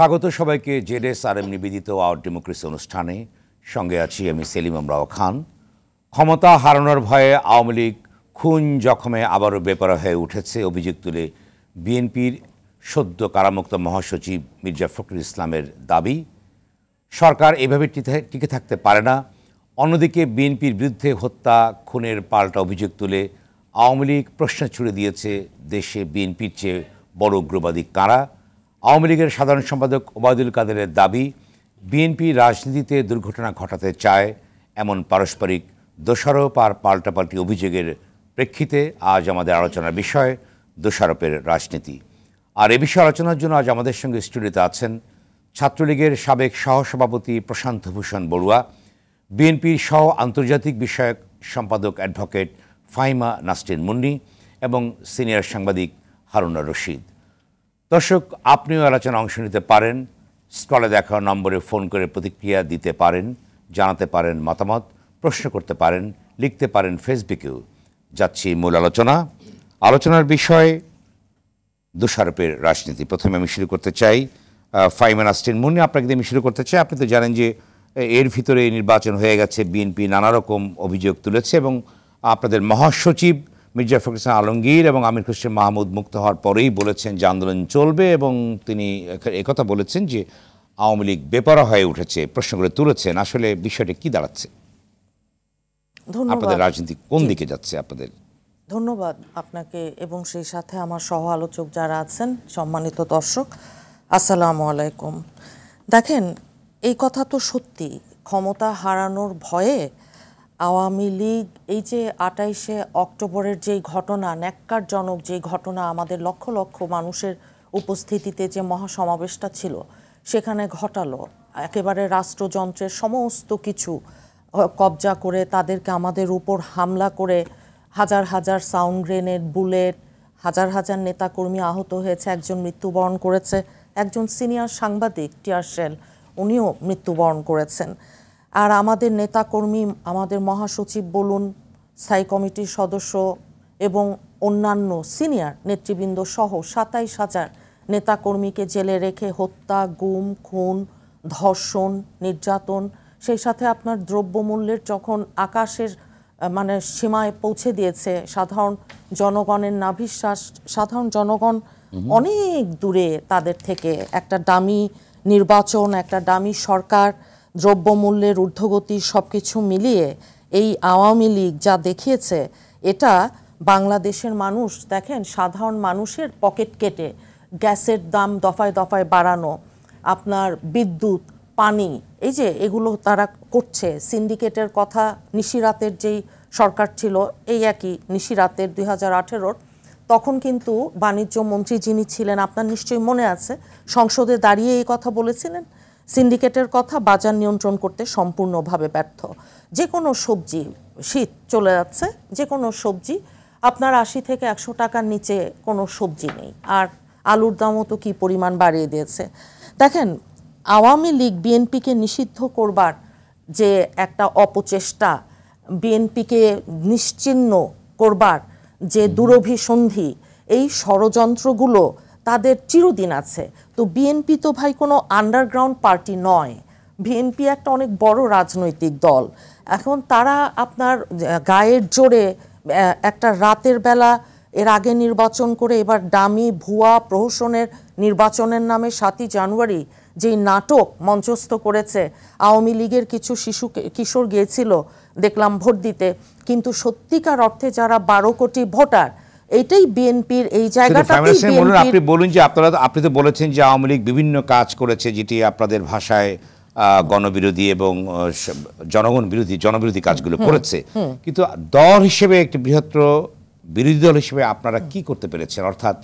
স্বাগত সবাইকে Z S R M নিবেদিত আওয়ার ডেমোক্রেসি অনুষ্ঠানে। সঙ্গে আছি আমি সেলিম আমরাও খান। ক্ষমতা হারানোর ভয়ে আওয়ামী লীগ খুন জখমে আবারও বেপরা হয়ে উঠেছে অভিযোগ তুলে বিএনপির সদ্য কারামুক্ত মহাসচিব মির্জা ফখরুল ইসলামের দাবি। সরকার এভাবে টিকে থাকতে পারে না। অন্যদিকে বিএনপির বিরুদ্ধে হত্যা, খুনের পাল্টা অভিযোগ তুলে আওয়ামী লীগ প্রশ্ন ছুড়ে দিয়েছে দেশে বিএনপির চেয়ে বড় উগ্রবাদী কারা। আওয়ামী লীগের সাধারণ সম্পাদক ওবায়দুল কাদেরের দাবি, বিএনপি রাজনীতিতে দুর্ঘটনা ঘটাতে চায় এমন পারস্পরিক দোষারোপ আর পাল্টাপাল্টি অভিযোগের প্রেক্ষিতে আজ আমাদের আলোচনার বিষয় দোষারোপের রাজনীতি। আর এ বিষয়ে আলোচনার জন্য আজ আমাদের সঙ্গে স্টুডিওতে আছেন ছাত্রলীগের সাবেক সহসভাপতি প্রশান্ত ভূষণ বড়ুয়া, বিএনপির সহ আন্তর্জাতিক বিষয়ক সম্পাদক অ্যাডভোকেট ফাইমা নাসরিন মুন্নি এবং সিনিয়র সাংবাদিক হারুনা রশিদ। দর্শক, আপনিও আলোচনা অংশ নিতে পারেন। স্কলে দেখা নম্বরে ফোন করে প্রতিক্রিয়া দিতে পারেন, জানাতে পারেন মতামত, প্রশ্ন করতে পারেন, লিখতে পারেন ফেসবুকেও। যাচ্ছি মূল আলোচনা। আলোচনার বিষয়, দোষারোপের রাজনীতি। প্রথমে আমি শুরু করতে চাই ফাইমান আস্টিন মুন্নি আপনাকে আমি শুরু করতে চাই। আপনি তো জানেন যে এর ভিতরে নির্বাচন হয়ে গেছে, বিএনপি নানা রকম অভিযোগ তুলেছে এবং আপনাদের মহাসচিব মির্জা ফখরুল ইসলাম আলমগীর এবং আমির হোসেন মাহমুদ মুক্ত হওয়ার পরেই বলেছেন যে আন্দোলন চলবে এবং তিনি একথা বলেছেন যে আওয়ামী লীগ বেপরা হয়ে উঠেছে প্রশ্ন করে তুলেছেন। আসলে বিষয়টা কি দাঁড়াচ্ছে? আপনাদের রাজনীতি কোন দিকে যাচ্ছে আপনাদের? ধন্যবাদ আপনাকে এবং সেই সাথে আমার সহ আলোচক যারা আছেন সম্মানিত দর্শক আসসালামু আলাইকুম। দেখেন এই কথা তো সত্যি। ক্ষমতা হারানোর ভয়ে আওয়ামী লীগ, এই যে আটাইশে অক্টোবরের যেই ঘটনা, ন্যাক্কারজনক যে ঘটনা আমাদের লক্ষ লক্ষ মানুষের উপস্থিতিতে যে মহাসমাবেশটা ছিল, সেখানে ঘটালো। একেবারে রাষ্ট্রযন্ত্রের সমস্ত কিছু কবজা করে তাদেরকে আমাদের উপর হামলা করে হাজার হাজার সাউন্ড গ্রেনেড, বুলেট, হাজার হাজার নেতাকর্মী আহত হয়েছে, একজন মৃত্যুবরণ করেছে, একজন সিনিয়র সাংবাদিক টিয়ারশেল উনিও মৃত্যুবরণ করেছেন। আর আমাদের নেতাকর্মী আমাদের মহাসচিব বলুন স্থায়ী কমিটির সদস্য এবং অন্যান্য সিনিয়র নেতৃবৃন্দ সহ সাতাইশ হাজার নেতাকর্মীকে জেলে রেখে হত্যা গুম খুন ধর্ষণ নির্যাতন সেই সাথে আপনার দ্রব্যমূল্যের যখন আকাশের মানে সীমায় পৌঁছে দিয়েছে সাধারণ জনগণের নাভিশ্বাস সাধারণ জনগণ অনেক দূরে তাদের থেকে একটা দামি নির্বাচন একটা দামি সরকার দ্রব্যমূল্যের ঊর্ধ্বগতি সব কিছু মিলিয়ে এই আওয়ামী লীগ যা দেখিয়েছে, এটা বাংলাদেশের মানুষ, দেখেন, সাধারণ মানুষের পকেট কেটে গ্যাসের দাম দফায় দফায় বাড়ানো, আপনার বিদ্যুৎ, পানি, এই যে এগুলো তারা করছে। সিন্ডিকেটের কথা নিশিরাতের যেই সরকার ছিল, এই একই নিশিরাতের দুই হাজার আঠেরোর। তখন কিন্তু বাণিজ্য মন্ত্রী যিনি ছিলেন, আপনার নিশ্চয়ই মনে আছে, সংসদে দাঁড়িয়ে এই কথা বলেছিলেন। সিন্ডিকেটের কথা বাজার নিয়ন্ত্রণ করতে সম্পূর্ণভাবে ব্যর্থ। যে কোনো সবজি শীত চলে যাচ্ছে যে কোনো সবজি আপনার আশি থেকে একশো টাকার নিচে কোনো সবজি নেই। আর আলুর দামও তো কী পরিমাণ বাড়িয়ে দিয়েছে। দেখেন আওয়ামী লীগ বিএনপিকে নিষিদ্ধ করবার যে একটা অপচেষ্টা বিএনপিকে নিশ্চিহ্ন করবার যে দুরভিসন্ধি এই ষড়যন্ত্রগুলো তাদের চিরদিন আছে। তো বিএনপি তো ভাই কোনো আন্ডারগ্রাউন্ড পার্টি নয়। বিএনপি একটা অনেক বড় রাজনৈতিক দল। এখন তারা আপনার গায়ের জোরে একটা রাতের বেলা এর আগে নির্বাচন করে এবার ডামি ভুয়া প্রহসনের নির্বাচনের নামে সাতই জানুয়ারি যেই নাটক মঞ্চস্থ করেছে, আওয়ামী লীগের কিছু শিশু কিশোর গিয়েছিল দেখলাম ভোট দিতে। কিন্তু সত্যিকার অর্থে যারা বারো কোটি ভোটার এইটাই বিএনপির এই জায়গাটা জায়গাটাতেই বলুন আপনি বলুন যে আপনারা আপনি তো বলেছেন যে আওয়ামী লীগ বিভিন্ন কাজ করেছে যেটি আপনাদের ভাষায় আহ, গণবিরোধী এবং জনগণ বিরোধী জনবিরোধী কাজগুলো করেছে। কিন্তু দল হিসেবে একটি বৃহত্তর বিরোধী দল হিসেবে আপনারা কি করতে পেরেছেন? অর্থাৎ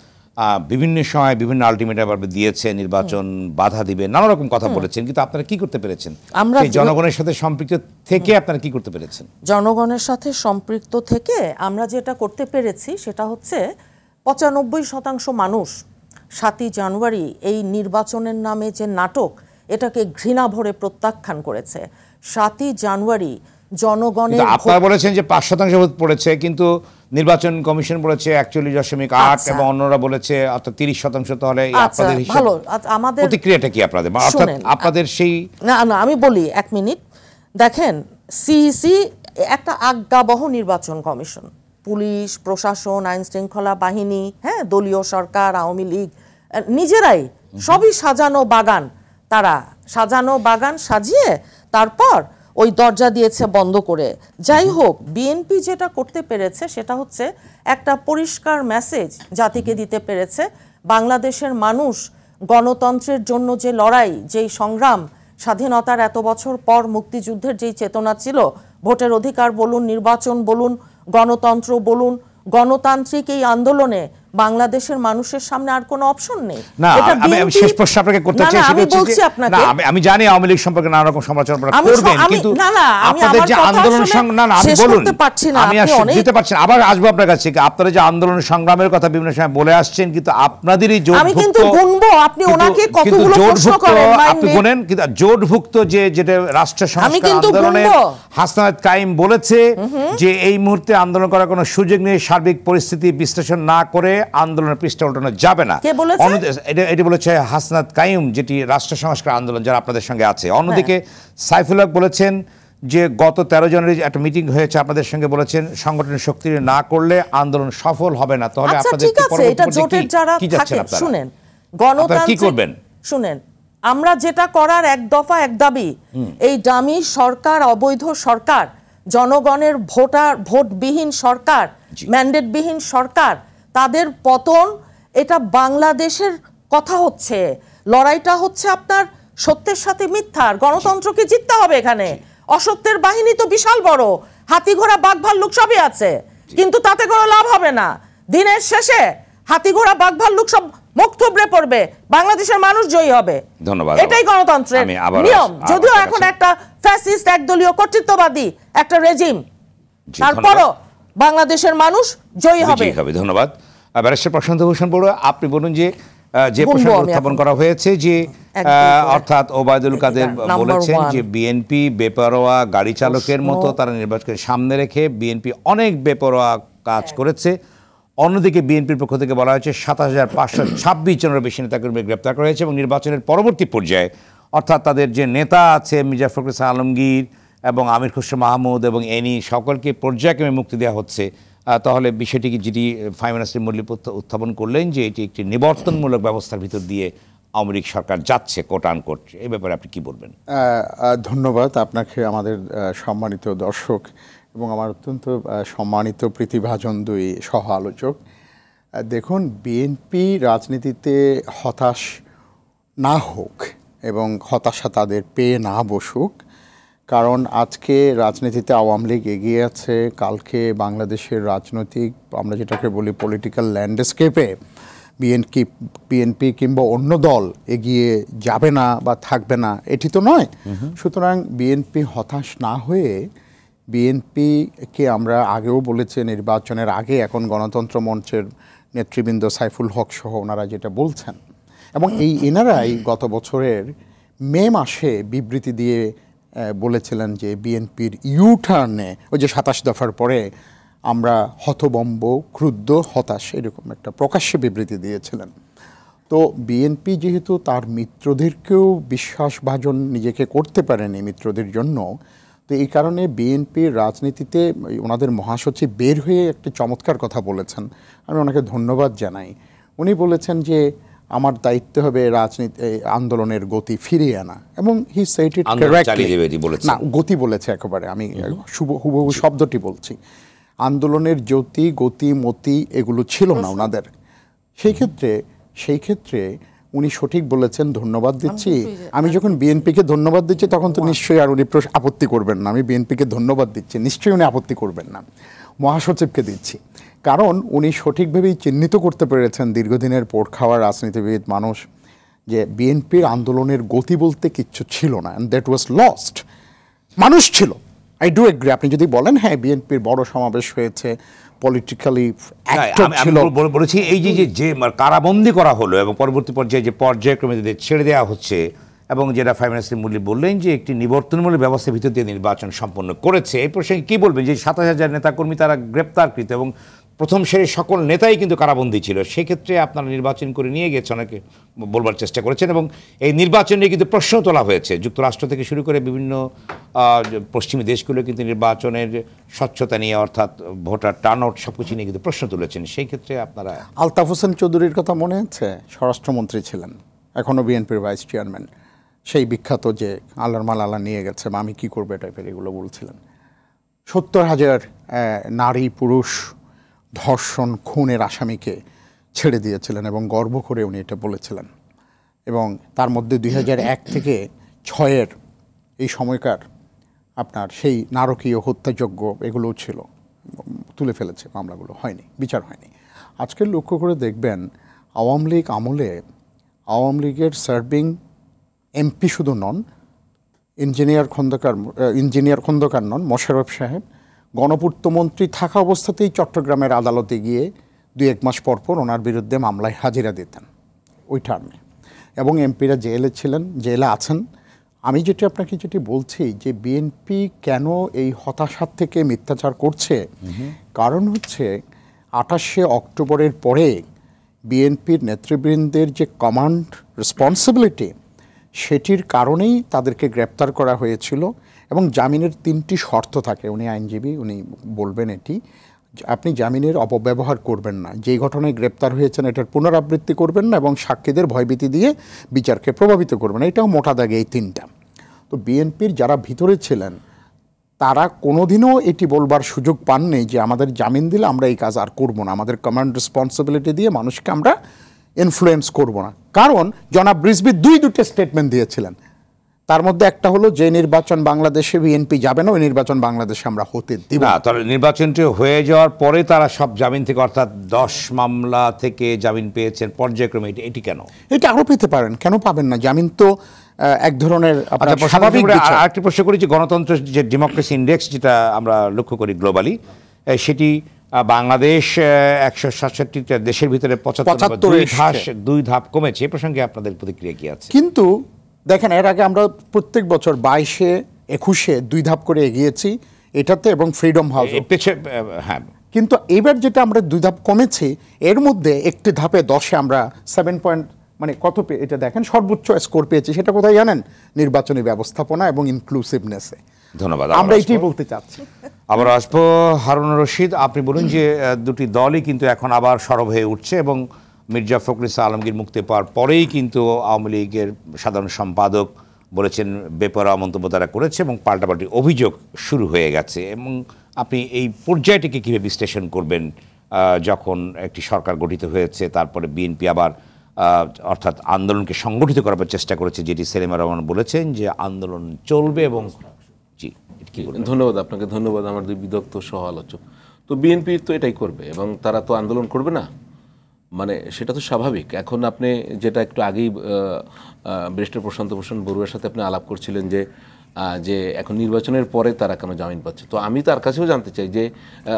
বিভিন্ন সময় বিভিন্ন আলটিমেটাম দিয়েছে নির্বাচন বাধা দিবে নানা রকম কথা বলেছেন কিন্তু আপনারা কি করতে পেরেছেন? আমরা জনগণের সাথে সম্পৃক্ত থেকে আপনারা কি করতে পেরেছেন? জনগণের সাথে সম্পৃক্ত থেকে আমরা যেটা করতে পেরেছি সেটা হচ্ছে পঁচানব্বই শতাংশ মানুষ সাতই জানুয়ারি এই নির্বাচনের নামে যে নাটক এটাকে ঘৃণা ভরে প্রত্যাখ্যান করেছে। সাতই জানুয়ারি জনগণের আপনারা বলেছেন যে পাঁচ শতাংশ ভোট পড়েছে কিন্তু নির্বাচন কমিশন বলেছে একচল্লিশ দশমিক আট আচ্ছা। এবং অন্যরা বলেছে অর্থাৎ তিরিশ শতাংশ তাহলে আচ্ছা আপনাদের ভালো আচ্ছা, আমাদের প্রতিক্রিয়াটা কি আপনাদের? অর্থাৎ আপনাদের সেই না না আমি বলি এক মিনিট। দেখেন সিইসি একটা আজ্ঞাবহ নির্বাচন কমিশন। পুলিশ প্রশাসন আইন শৃঙ্খলা বাহিনী হ্যাঁ দলীয় সরকার আওয়ামী লীগ নিজেরাই সবই সাজানো বাগান। তারা সাজানো বাগান সাজিয়ে তারপর ওই দরজা দিয়েছে বন্ধ করে। যাই হোক বিএনপি যেটা করতে পেরেছে সেটা হচ্ছে একটা পরিষ্কার মেসেজ জাতিকে দিতে পেরেছে। বাংলাদেশের মানুষ গণতন্ত্রের জন্য যে লড়াই, যেই সংগ্রাম, স্বাধীনতার এত বছর পর মুক্তিযুদ্ধের যেই চেতনা ছিল, ভোটের অধিকার বলুন, নির্বাচন বলুন, গণতন্ত্র বলুন, গণতান্ত্রিক এই আন্দোলনে বাংলাদেশের মানুষের সামনে আর কোনো অপশন নেই। না আমি শেষ প্রশ্ন আপনাকে করতে চাই আমি বলছি আপনাকে। না আমি জানি আওয়ামী লীগ সম্পর্কে নানা রকম সমালোচনা আপনারা করবেন কিন্তু না, না, আমি আপনাদের আমার যে আন্দোলন সংগ্রাম না না আমি বলুন। পারছি না, আমি আসলে দিতে পারছি। আবার আসব আপনার কাছে আপনারা যে আন্দোলন সংগ্রামের কথা বিভিন্ন সময় বলে আসছেন কিন্তু আপনাদেরই জোটভুক্ত আমি কিন্তু আপনি ওনাকে কতগুলো প্রশ্ন করেন, আপনি কিন্তু জোটভুক্ত যে যেটা রাষ্ট্র সংস্কার হাসনাত কাইম বলেছে যে এই মুহূর্তে আন্দোলন করার কোনো সুযোগ নেই সার্বিক পরিস্থিতি বিশ্লেষণ না করে আন্দোলনের পৃষ্ঠে উল্টানো যাবে না। এটা বলেছে হাসনাত কাইম যেটি রাষ্ট্র সংস্কার আন্দোলন যারা আপনাদের সঙ্গে আছে। অন্যদিকে হ্যাঁ। সাইফুল হক বলেছেন যে গত তেরো জানুয়ারি একটা মিটিং হয়েছে আপনাদের সঙ্গে বলেছেন সংগঠনের শক্তি না করলে আন্দোলন সফল হবে না। তাহলে আচ্ছা আপনাদের শুনেন। কি করবেন? শুনেন আমরা যেটা করার এক দফা এক দাবি এই ডামি সরকার অবৈধ সরকার জনগণের ভোটার ভোটবিহীন সরকার ম্যান্ডেটবিহীন সরকার তাদের পতন এটা বাংলাদেশের কথা হচ্ছে। লড়াইটা হচ্ছে আপনার সত্যের সাথে মিথ্যার গণতন্ত্রকে জিততে হবে এখানে। অসত্যের বাহিনী তো বিশাল বড় হাতি ঘোড়া বাঘ ভাল্লুক সবই আছে। কিন্তু তাতে কোনো লাভ হবে না। দিনের শেষে হাতি ঘোড়া বাঘ ভাল্লুক সব মুখ থুবড়ে পড়বে বাংলাদেশের মানুষ জয়ী হবে। ধন্যবাদ। এটাই গণতন্ত্রের নিয়ম। যদিও এখন একটা ফ্যাসিস্ট একদলীয় কর্তৃত্ববাদী একটা রেজিম। তারপরও বাংলাদেশের মানুষ জয়ী হবে। হবে ধন্যবাদ। ব্যারিস্টার প্রশান্ত ভূষণ বড়ুয়া। আপনি বলুন যে যে প্রসঙ্গ উত্থাপন করা হয়েছে যে অর্থাৎ ওবায়দুল কাদের বলেছেন যে বিএনপি বেপরোয়া গাড়ি চালকের মতো তারা নির্বাচনকে সামনে রেখে বিএনপি অনেক বেপরোয়া কাজ হ্যাঁ। করেছে। অন্যদিকে বিএনপির পক্ষ থেকে বলা হয়েছে সাতাশ হাজার পাঁচশো ছাব্বিশ জনের বেশি নেতাকর্মী গ্রেপ্তার করা হয়েছে এবং নির্বাচনের পরবর্তী পর্যায়ে, অর্থাৎ তাদের যে নেতা আছে মির্জা ফখরুল আলমগীর এবং আমির খুসরো মাহমুদ এবং এনি, সকলকে পর্যায়ক্রমে মুক্তি দেওয়া হচ্ছে। তাহলে বিষয়টিকে যেটি ফাইনান্সের মল্লিক উত্থাপন করলেন যে এটি একটি নিবর্তনমূলক ব্যবস্থার ভিতর দিয়ে আওয়ামী সরকার যাচ্ছে কোটান করছে এ ব্যাপারে আপনি কি বলবেন? ধন্যবাদ আপনাকে, আমাদের সম্মানিত দর্শক। এবং আমার অত্যন্ত সম্মানিত প্রীতিভাজন দুই সহ আলোচক দেখুন বিএনপি রাজনীতিতে হতাশ না হোক এবং হতাশা তাদের পেয়ে না বসুক কারণ আজকে রাজনীতিতে আওয়ামী লীগ এগিয়ে আছে কালকে বাংলাদেশের রাজনৈতিক আমরা যেটাকে বলি পলিটিক্যাল ল্যান্ডস্কেপে বিএনপি বিএনপি কিংবা অন্য দল এগিয়ে যাবে না বা থাকবে না এটি তো নয়। সুতরাং বিএনপি হতাশ না হয়ে বিএনপিকে আমরা আগেও বলেছি নির্বাচনের আগে এখন গণতন্ত্র মঞ্চের নেতৃবৃন্দ সাইফুল হক সহ ওনারা যেটা বলছেন। এবং এই এনারাই গত বছরের মে মাসে বিবৃতি দিয়ে বলেছিলেন যে বিএনপির ইউ টার্নে ওই যে সাতাশ দফার পরে আমরা হতবম্ব, ক্রুদ্ধ, হতাশ এরকম একটা প্রকাশ্যে বিবৃতি দিয়েছিলেন। তো বিএনপি যেহেতু তার মিত্রদেরকেও বিশ্বাসভাজন নিজেকে করতে পারেনি মিত্রদের জন্য তো এই কারণে বিএনপির রাজনীতিতে ওনাদের মহাসচিব বের হয়ে একটি চমৎকার কথা বলেছেন। আমি ওনাকে ধন্যবাদ জানাই। উনি বলেছেন যে আমার দায়িত্ব হবে রাজনীতি আন্দোলনের গতি ফিরিয়ে আনা। এবং হি সেট ইট। না গতি বলেছে একেবারে। আমি শুভ হুবহু শব্দটি বলছি। আন্দোলনের জ্যোতি গতি মতি এগুলো ছিল না ওনাদের। সেই ক্ষেত্রে সেই ক্ষেত্রে উনি সঠিক বলেছেন ধন্যবাদ দিচ্ছি। আমি যখন বিএনপিকে ধন্যবাদ দিচ্ছি তখন তো নিশ্চয়ই আর উনি আপত্তি করবেন না। আমি বিএনপিকে ধন্যবাদ দিচ্ছি। নিশ্চয়ই উনি আপত্তি করবেন না। মহাসচিবকে দিচ্ছি। কারণ উনি সঠিকভাবেই চিহ্নিত করতে পেরেছেন দীর্ঘদিনের পোড় খাওয়া রাজনীতিবিদ মানুষ যে বিএনপির আন্দোলনের গতি বলতে কিচ্ছু ছিল না অ্যান্ড দ্যাট ওয়াজ লস্ট মানুষ ছিল। আই ডু এগ্রি আপনি যদি বলেন হ্যাঁ বিএনপির বড় সমাবেশ হয়েছে পলিটিক্যালি বলেছি এই যে যে যে কারাবন্দি করা হলো এবং পরবর্তী পর্যায়ে যে পর্যায়ক্রমে তাদের ছেড়ে দেওয়া হচ্ছে এবং যেটা ফাইন্যান্সিয়াল মূল্য বললেন যে একটি নিবর্তনমূলক ব্যবস্থার ভিতর দিয়ে নির্বাচন সম্পন্ন করেছে। এই প্রসঙ্গে কি বলবেন যে সাতাশ হাজার নেতাকর্মী তারা গ্রেপ্তারকৃত এবং প্রথম সারির সকল নেতাই কিন্তু কারাবন্দী ছিল। সেক্ষেত্রে আপনারা নির্বাচন করে নিয়ে গেছে, অনেকে বলবার চেষ্টা করেছেন এবং এই নির্বাচন নিয়ে কিন্তু প্রশ্ন তোলা হয়েছে। যুক্তরাষ্ট্র থেকে শুরু করে বিভিন্ন পশ্চিমী দেশগুলো কিন্তু নির্বাচনের স্বচ্ছতা নিয়ে অর্থাৎ ভোটার টার্ন আউট সব কিছু নিয়ে কিন্তু প্রশ্ন তুলেছেন। সেই ক্ষেত্রে আপনারা আলতাফ হোসেন চৌধুরীর কথা মনে আছে? স্বরাষ্ট্রমন্ত্রী ছিলেন, এখনও বিএনপির ভাইস চেয়ারম্যান। সেই বিখ্যাত যে আল্লাহর মাল আল্লাহ নিয়ে গেছে আমি কী করব? টাইপের এগুলো বলছিলেন। সত্তর হাজার নারী, পুরুষ ধর্ষণ খুনের আসামিকে ছেড়ে দিয়েছিলেন এবং গর্ব করে উনি এটা বলেছিলেন। এবং তার মধ্যে দুই এক থেকে ছয়ের এই সময়কার আপনার সেই নারকীয় হত্যাযজ্ঞ এগুলোও ছিল। তুলে ফেলেছে, মামলাগুলো হয়নি, বিচার হয়নি। আজকে লক্ষ্য করে দেখবেন, আওয়ামী লীগ আমলে আওয়ামী লীগের সার্ভিং এমপি শুধু নন, ইঞ্জিনিয়ার খন্দকার ইঞ্জিনিয়ার খন্দকার নন, মোশাররফ সাহেব গণপূর্তমন্ত্রী থাকা অবস্থাতেই চট্টগ্রামের আদালতে গিয়ে দুই এক মাস পর পর ওনার বিরুদ্ধে মামলায় হাজিরা দিতেন ওই টার্মে। এবং এমপিরা জেলে ছিলেন, জেলে আছেন। আমি যেটি আপনাকে যেটি বলছি যে বিএনপি কেন এই হতাশার থেকে মিথ্যাচার করছে, কারণ হচ্ছে আঠাশে অক্টোবরের পরে বিএনপির নেতৃবৃন্দের যে কমান্ড রেসপন্সিবিলিটি সেটির কারণেই তাদেরকে গ্রেপ্তার করা হয়েছিল। এবং জামিনের তিনটি শর্ত থাকে। উনি আইনজীবী, উনি বলবেন এটি আপনি জামিনের অপব্যবহার করবেন না। যেই ঘটনায় গ্রেপ্তার হয়েছেন, এটার পুনরাবৃত্তি করবেন না এবং সাক্ষীদের ভয়ভীতি দিয়ে বিচারকে প্রভাবিত করবেন না। এটাও মোটা দাগে এই তিনটা। তো বিএনপির যারা ভিতরে ছিলেন, তারা কোনোদিনও এটি বলবার সুযোগ পাননি যে আমাদের জামিন দিলে আমরা এই কাজ আর করব না। আমাদের কমান্ড রেসপন্সিবিলিটি দিয়ে মানুষকে আমরা ইনফ্লুয়েন্স করব না। কারণ জনাব ব্রিসবি দুই দুটো স্টেটমেন্ট দিয়েছিলেন। তার মধ্যে একটা হলো যে নির্বাচন বাংলাদেশে বিএনপি যাবে না ওই নির্বাচন বাংলাদেশে আমরা হতে দিব না। তবে নির্বাচনটি হয়ে যাওয়ার পরে তারা সব জামিন থেকে অর্থাৎ দশ মামলা থেকে জামিন পেয়েছেন পর্যায়ক্রমে এটি- এটি কেন এটা আরও পেতে পারেন কেন পাবেন না জামিন তো এক ধরনের আচ্ছা স্বাভাবিক আরেকটি প্রশ্ন করি যে গণতন্ত্র যে ডেমোক্রেসি ইন্ডেক্স যেটা আমরা লক্ষ্য করি গ্লোবালি সেটি বাংলাদেশ একশো সাতষট্টিটা দেশের ভিতরে পঁচাত্তর 75 দুই এসছে। ধাপ দুই ধাপ কমেছে এ প্রসঙ্গে আপনাদের প্রতিক্রিয়া কি আছে কিন্তু দেখেন এর আগে আমরা প্রত্যেক বছর বাইশে একুশে দুই ধাপ করে এগিয়েছি এটাতে এবং ফ্রিডম হাউস পেছে হ্যাঁ। কিন্তু এবার যেটা আমরা দুই ধাপ কমেছি এর মধ্যে একটি ধাপে দশে আমরা সেভেন পয়েন্ট মানে কত পে- এটা দেখেন সর্বোচ্চ স্কোর পেয়েছি। সেটা কোথায় জানেন? নির্বাচনী ব্যবস্থাপনা এবং ইনক্লুসিভনেসে ধন্যবাদ আমরা এটাই বলতে চাচ্ছি। আবার আসব হারুন রশিদ আপনি বলুন যে দুটি দলই কিন্তু এখন আবার সরব হয়ে উঠছে এবং মির্জা ফখরুল আলমগীর মুক্তি পাওয়ার পরেই কিন্তু আওয়ামী লীগের সাধারণ সম্পাদক বলেছেন, বেপরোয়া মন্তব্য তারা করেছে এবং পাল্টাপাল্টি অভিযোগ শুরু হয়ে গেছে। এবং আপনি এই পর্যায়টিকে কীভাবে বিশ্লেষণ করবেন যখন একটি সরকার গঠিত হয়েছে, তারপরে বিএনপি আবার অর্থাৎ আন্দোলনকে সংগঠিত করার চেষ্টা করেছে, যেটি সেলিমা রহমান বলেছেন যে আন্দোলন চলবে এবং জি ধন্যবাদ আপনাকে, ধন্যবাদ আমার দুই বিদগ্ধ সহ আলোচক। তো বিএনপি তো এটাই করবে এবং তারা তো আন্দোলন করবে না? মানে সেটা তো স্বাভাবিক। এখন আপনি যেটা একটু আগেই ব্রিস্টার প্রশান্ত ভূষণ বড়ুয়ার সাথে আপনি আলাপ করছিলেন যে যে এখন নির্বাচনের পরে তারা কেন জামিন পাচ্ছে? তো আমি তার কাছেও জানতে চাই যে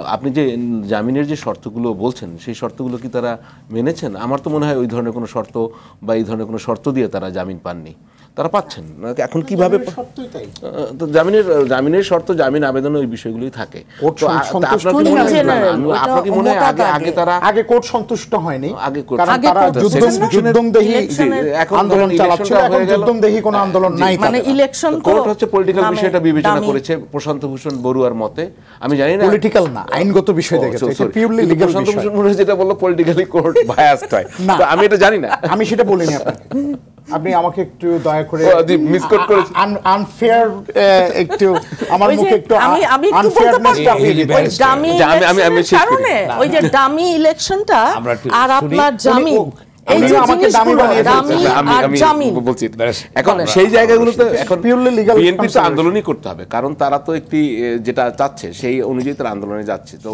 আপনি যে জামিনের যে শর্তগুলো বলছেন সেই শর্তগুলো কি তারা মেনেছেন? আমার তো মনে হয় ওই ধরনের কোনো শর্ত বা এই ধরনের কোনো শর্ত দিয়ে তারা জামিন পাননি। তারা পাচ্ছেন। এখন কীভাবে সত্যই তাই। আহ, তো জামিনের জামিনের শর্ত জামিন আবেদনে ওই বিষয়গুলোই থাকে। মনে হয়- আগে। তারা আগে কোর্ট সন্তুষ্ট হয়নি আগে তারা? যুদ্ধংদেহী এখন এখন হয়ে গেল- যুদ্ধংদেহী কোনো আন্দোলন নাই মানে ইলেকশন কোর্ট হচ্ছে পলিটিক্যাল বিষয়টা বিবেচনা করেছে প্রশান্ত ভূষণ বড়ুয়ার মতে আমি জানি না Political না, আইনগত বিষয় দেখেছে। এটা purely কিন্তু প্রশান্ত ভূষণ বড়ুয়া যেটা বলল পলিটিক্যালি কোর্ট বায়াসড হয়। তো আমি এটা জানি না। আমি সেটা বলিনি আপনাকে। আপনি আমাকে একটু দয়া করে ও, জি, misquote করেছি। আনফেয়ার একটু আমার মুখে একটু আমি আমি একটু বলতে। ডামি আমি- আমি- আমি কারণে ওই যে ডামি ইলেকশনটা আর আপনার জামিন। এখন সেই জায়গাগুলোতে এখন বিএনপি তো আন্দোলনই করতে হবে কারণ তারা তো একটি যেটা চাচ্ছে সেই অনুযায়ী তারা আন্দোলনে যাচ্ছে। তো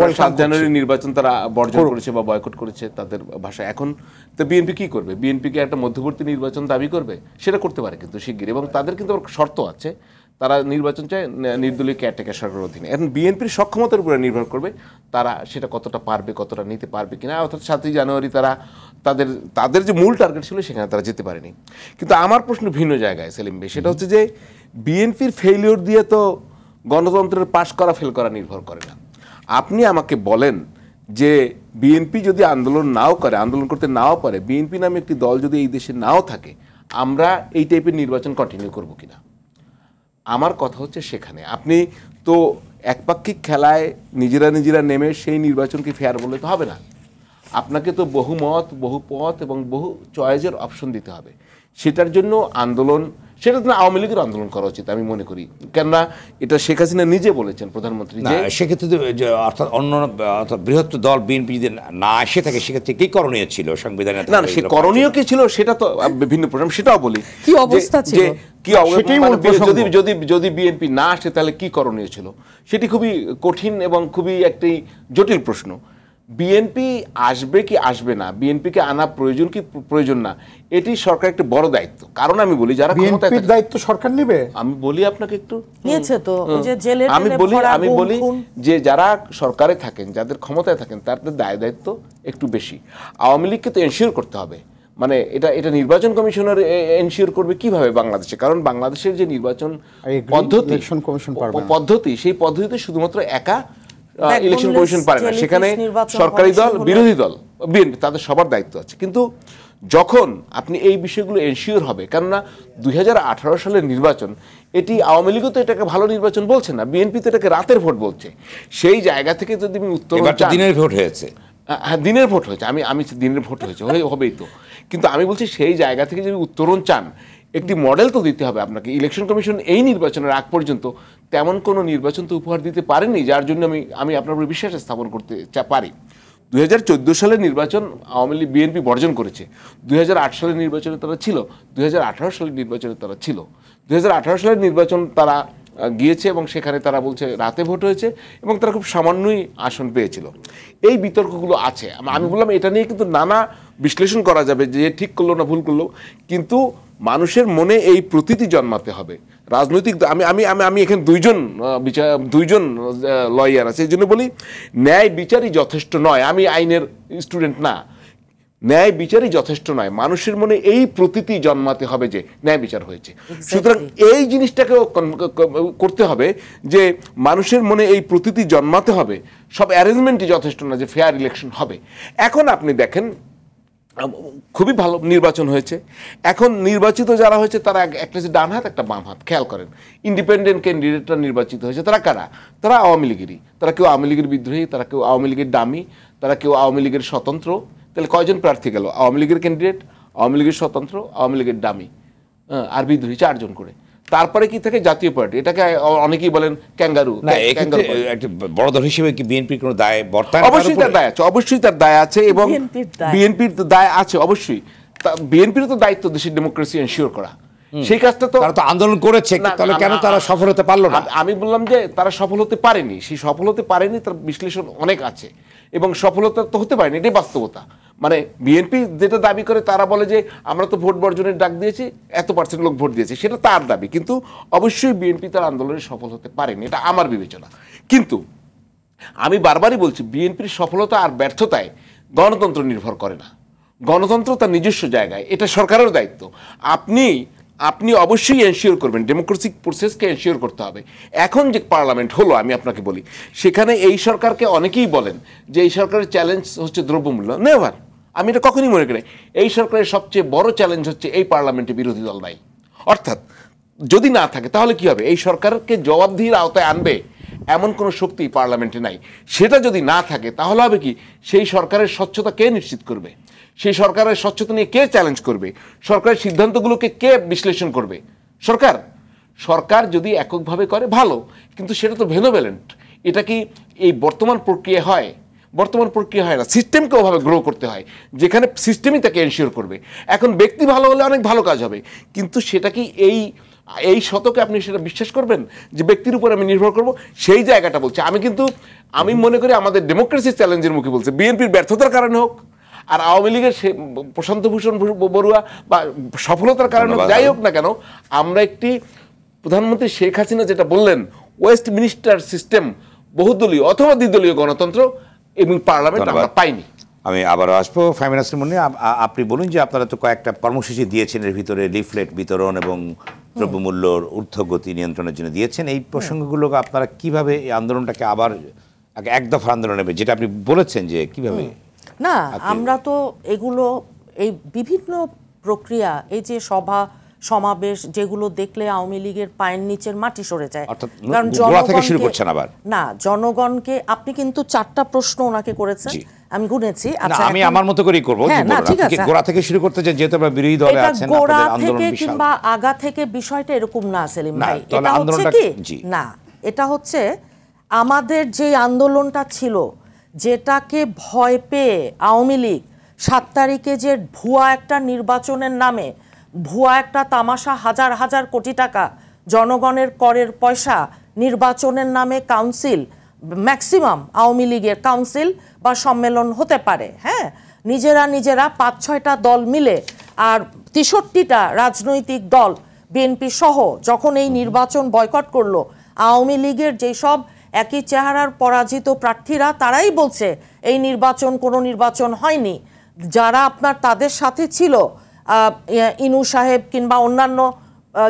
welcome সাত জানুয়ারি নির্বাচন তারা বর্জন করেছে বা বয়কট করেছে তাদের ভাষায়। এখন তো বিএনপি কি করবে? বিএনপি কি একটা মধ্যবর্তী নির্বাচন দাবি করবে? সেটা করতে পারে কিন্তু শিগগির এবং তাদের কিন্তু শর্ত আছে। তারা নির্বাচন চায় নির্দলীয় কেয়ারটেকার সরকারের অধীনে। এখন বিএনপির সক্ষমতার উপরে নির্ভর করবে তারা সেটা কতটা পারবে কতটা নিতে পারবে কিনা অর্থাৎ সাতই জানুয়ারি তারা তাদের তাদের যে মূল টার্গেট ছিল সেখানে তারা যেতে পারেনি। কিন্তু আমার প্রশ্ন ভিন্ন জায়গায় সেলিম ভাই সেটা হচ্ছে যে বিএনপির ফেইলিওর দিয়ে তো গণতন্ত্রের পাশ করা ফেল করা নির্ভর করে না। আপনি আমাকে বলেন যে বিএনপি যদি আন্দোলন নাও করে আন্দোলন করতে নাও পারে বিএনপি নামে একটি দল যদি এই দেশে নাও থাকে আমরা এই টাইপের নির্বাচন কন্টিনিউ করব কিনা? আমার কথা হচ্ছে সেখানে। আপনি তো একপাক্ষিক খেলায় নিজেরা নিজেরা নেমে সেই নির্বাচনকে ফেয়ার বলে তো হবে না। আপনাকে তো বহু মত, বহু পথ এবং বহু চয়েজের অপশন দিতে হবে। সেটার জন্য আন্দোলন সেটা তো আওয়ামী লীগের আন্দোলন করা উচিত আমি মনে করি। কেননা এটা শেখ হাসিনা নিজে বলেছেন প্রধানমন্ত্রী সেক্ষেত্রে অর্থাৎ অন্য অর্থাৎ বৃহত্তর দল বিএনপি যদি না এসে থাকে সেক্ষেত্রে কি করণীয় ছিল সংবিধানে? না না সে করণীয় কি ছিল সেটা তো বিভিন্ন প্রশ্ন সেটাও বলি। কি অবস্থা ছিল? কি মানে। যদি যদি যদি বিএনপি না আসে তাহলে কি করণীয় ছিল? সেটি খুবই কঠিন এবং খুবই একটি জটিল প্রশ্ন। বিএনপি আসবে কি আসবে না? বিএনপিকে আনা প্রয়োজন কি প্রয়োজন না? এটি সরকার একটা বড় দায়িত্ব। কারণ আমি বলি যারা ক্ষমতায় বিএনপির দায়িত্ব সরকার নেবে? আমি বলি আপনাকে একটু। নিয়েছে তো যে জেলে আমি বলি আমি বলি যে যারা সরকারে থাকেন যাদের ক্ষমতায় থাকেন তাদের দায় দায়িত্ব একটু বেশি। আওয়ামী লীগকে তো এনশিওর করতে হবে। মানে এটা এটা নির্বাচন কমিশনার এনশিওর করবে কীভাবে বাংলাদেশে? কারণ বাংলাদেশের যে নির্বাচন পদ্ধতি। পদ্ধতি সেই পদ্ধতিতে শুধুমাত্র একা ইলেকশন কমিশন পারে না। সেখানে সরকারি দল বিরোধী দল বিএনপি তাদের সবার দায়িত্ব আছে। কিন্তু যখন আপনি এই বিষয়গুলো এনশিওর হবে কেননা দুই সালের নির্বাচন এটি আওয়ামী লীগও তো এটাকে ভালো নির্বাচন বলছে না বিএনপি তো এটাকে রাতের ভোট বলছে। সেই জায়গা থেকে যদি আমি উত্তর দিনের ভোট হয়েছে। হ্যাঁ দিনের ভোট হয়েছে। আমি আমি দিনের ভোট হয়েছে হবেই তো। কিন্তু আমি বলছি সেই জায়গা থেকে যদি উত্তরণ চান একটি মডেল তো দিতে হবে আপনাকে। ইলেকশন কমিশন এই নির্বাচনের আগ পর্যন্ত তেমন কোনো নির্বাচন তো উপহার দিতে পারেনি, যার জন্য আমি আমি আপনার উপর বিশ্বাস স্থাপন করতে পারি। দুই হাজার চোদ্দ সালের নির্বাচন আওয়ামী লীগ বিএনপি বর্জন করেছে। দুই হাজার আট সালের নির্বাচনে তারা ছিল। দুই হাজার সালের নির্বাচনে তারা ছিল। দুই হাজার সালের নির্বাচন তারা গিয়েছে এবং সেখানে তারা বলছে রাতে ভোট হয়েছে এবং তারা খুব সামান্যই আসন পেয়েছিল। এই বিতর্কগুলো আছে। আমি বললাম, এটা নিয়ে কিন্তু নানা বিশ্লেষণ করা যাবে যে ঠিক করল না ভুল করল। কিন্তু মানুষের মনে এই প্রতীতি জন্মাতে হবে। রাজনৈতিক আমি আমি আমি আমি এখানে দুইজন বিচার দুইজন লয়ার আছে। এই জন্য বলি ন্যায় বিচারই যথেষ্ট নয়। আমি আইনের স্টুডেন্ট না। ন্যায় বিচারই যথেষ্ট নয়। মানুষের মনে এই প্রতীতি জন্মাতে হবে যে ন্যায় বিচার হয়েছে। সুতরাং এই জিনিসটাকেও করতে হবে যে মানুষের মনে এই প্রতীতি জন্মাতে হবে। সব অ্যারেঞ্জমেন্টই যথেষ্ট না যে ফেয়ার ইলেকশন হবে। এখন আপনি দেখেন খুবই ভালো নির্বাচন হয়েছে। এখন নির্বাচিত যারা হয়েছে, তারা এক- একটা ডান হাত, একটা বাম হাত। খেয়াল করেন ইন্ডিপেন্ডেন্ট ক্যান্ডিডেটরা নির্বাচিত হয়েছে। তারা কারা? তারা আওয়ামী লীগেরই। তারা কেউ আওয়ামী লীগের বিদ্রোহী, তারা কেউ আওয়ামী লীগের দামি, তারা কেউ আওয়ামী লীগের স্বতন্ত্র। তাহলে কয়জন প্রার্থী গেল? আওয়ামী লীগের ক্যান্ডিডেট আওয়ামী লীগের স্বতন্ত্র, আওয়ামী লীগের দামি আর বিদ্রোহী চারজন করে। তারপরে কি থাকে জাতীয় পার্টি? এটাকে অনেকেই বলেন ক্যাঙ্গারু। একটা বড় দল হিসেবে কি বিএনপির কোনো দায় বর্তায় না তার অবশ্যই তার দায় আছে অবশ্যই তার দায় আছে এবং বিএনপির দায়। তো দায় আছে অবশ্যই। বিএনপির তো দায়িত্ব দেশের ডেমোক্রেসি এনশিওর করা। সেই কাজটা তো তারা তো আন্দোলন করেছে তাহলে কেন তারা সফল হতে পারল না? আমি- আমি বললাম যে তারা সফল হতে পারেনি। সেই সফল হতে পারেনি তার বিশ্লেষণ অনেক আছে। এবং সফলতা তো হতে পারেনি এটাই বাস্তবতা। মানে বিএনপি যেটা দাবি করে, তারা বলে যে আমরা তো ভোট বর্জনের ডাক দিয়েছি, এত পার্সেন্ট লোক ভোট দিয়েছে। সেটা তার দাবি। কিন্তু অবশ্যই বিএনপি তার আন্দোলনে সফল হতে পারেনি। এটা আমার বিবেচনা। কিন্তু আমি বারবারই বলছি বিএনপির সফলতা আর ব্যর্থতায় গণতন্ত্র নির্ভর করে না। গণতন্ত্র তার নিজস্ব জায়গায়। এটা সরকারের দায়িত্ব। আপনি আপনি অবশ্যই এনশিওর করবেন ডেমোক্রেসিক প্রসেসকে এনশিওর করতে হবে। এখন যে পার্লামেন্ট হলো, আমি আপনাকে বলি, সেখানে এই সরকারকে অনেকেই বলেন যে, এই সরকারের চ্যালেঞ্জ হচ্ছে দ্রব্যমূল্য। নেভার আমি এটা কখনই মনে করি এই সরকারের সবচেয়ে বড় চ্যালেঞ্জ হচ্ছে এই পার্লামেন্টে বিরোধী দল নাই। অর্থাৎ যদি না থাকে, তাহলে কি হবে? এই সরকারকে জবাবদিহির আওতায় আনবে এমন কোনো শক্তি পার্লামেন্টে নাই। সেটা যদি না থাকে, তাহলে হবে কি? সেই সরকারের স্বচ্ছতা কে নিশ্চিত করবে? সেই সরকারের স্বচ্ছতা নিয়ে কে চ্যালেঞ্জ করবে? সরকারের সিদ্ধান্তগুলোকে কে বিশ্লেষণ করবে? সরকার। সরকার যদি এককভাবে করে, ভালো। কিন্তু সেটা তো ভেনোভেলেন্ট। এটা কি এই বর্তমান প্রক্রিয়া হয়? বর্তমান প্রক্রিয়া হয় না সিস্টেমকে ওভাবে গ্রো করতে হয় যেখানে সিস্টেমই তাকে এনশিওর করবে। এখন ব্যক্তি ভালো হলে অনেক ভালো কাজ হবে কিন্তু সেটা কি এই এই শতকে আপনি সেটা বিশ্বাস করবেন? যে ব্যক্তির উপর আমি নির্ভর করব সেই জায়গাটা বলছে। আমি কিন্তু আমি মনে করি আমাদের ডেমোক্রেসি চ্যালেঞ্জের মুখে বলছে বিএনপির ব্যর্থতার কারণে হোক আর আওয়ামী লীগের সে প্রশান্ত ভূষণ বড়ুয়া বা সফলতার কারণে হোক, যাই হোক না কেন আমরা একটি প্রধানমন্ত্রী শেখ হাসিনা যেটা বললেন ওয়েস্ট মিনিস্টার সিস্টেম বহুদলীয় অথবা দ্বিদলীয় গণতন্ত্র এবং পার্লামেন্ট আমরা পাইনি। আমি আবারও আসব। আসিম মুন্নি আপনি বলুন যে আপনারা তো কয়েকটা কর্মসূচি দিয়েছেন এর ভিতরে লিফলেট বিতরণ এবং দ্রব্যমূল্যর ঊর্ধ্বগতি নিয়ন্ত্রণের জন্য দিয়েছেন। এই প্রসঙ্গগুলো আপনারা কীভাবে এই আন্দোলনটাকে আবার এক- এক দফা আন্দোলন নেবে যেটা আপনি বলেছেন যে কীভাবে না আমরা তো এগুলো এই বিভিন্ন প্রক্রিয়া এই যে সভা সমাবেশ যেগুলো দেখলে আওয়ামী লীগের পায়ের নিচের মাটি সরে যায়। করছেন আবার। না জনগণকে আপনি কিন্তু চারটা প্রশ্ন ওনাকে করেছেন। আমি গুনেছি। আচ্ছা আমি আমার মতো করেই করব হ্যাঁ না ঠিক আছে। গোড়া থেকে শুরু করতে চান? যেহেতু আমরা বিরোধী দলে আছেন গোড়া থেকে কিংবা আগা থেকে বিষয়টা এরকম না সেলিম ভাই। এটা হচ্ছে কি? না এটা হচ্ছে আমাদের যে আন্দোলনটা ছিল যেটাকে ভয় পেয়ে আওয়ামী লীগ সাত তারিখে যে ভুয়া একটা নির্বাচনের নামে ভুয়া একটা তামাশা হাজার হাজার কোটি টাকা, জনগণের করের পয়সা, নির্বাচনের নামে কাউন্সিল, ম্যাক্সিমাম আওয়ামী লীগের কাউন্সিল বা সম্মেলন হতে পারে হ্যাঁ? নিজেরা নিজেরা পাঁচ ছয়টা দল মিলে আর তেষট্টিটা রাজনৈতিক দল, বিএনপি সহ, যখন এই নির্বাচন বয়কট করল, আওয়ামী লীগের যেসব একই চেহারার পরাজিত প্রার্থীরা, তারাই বলছে, এই নির্বাচন কোনো নির্বাচন হয়নি। যারা আপনার তাদের সাথে ছিল ইনু সাহেব কিংবা অন্যান্য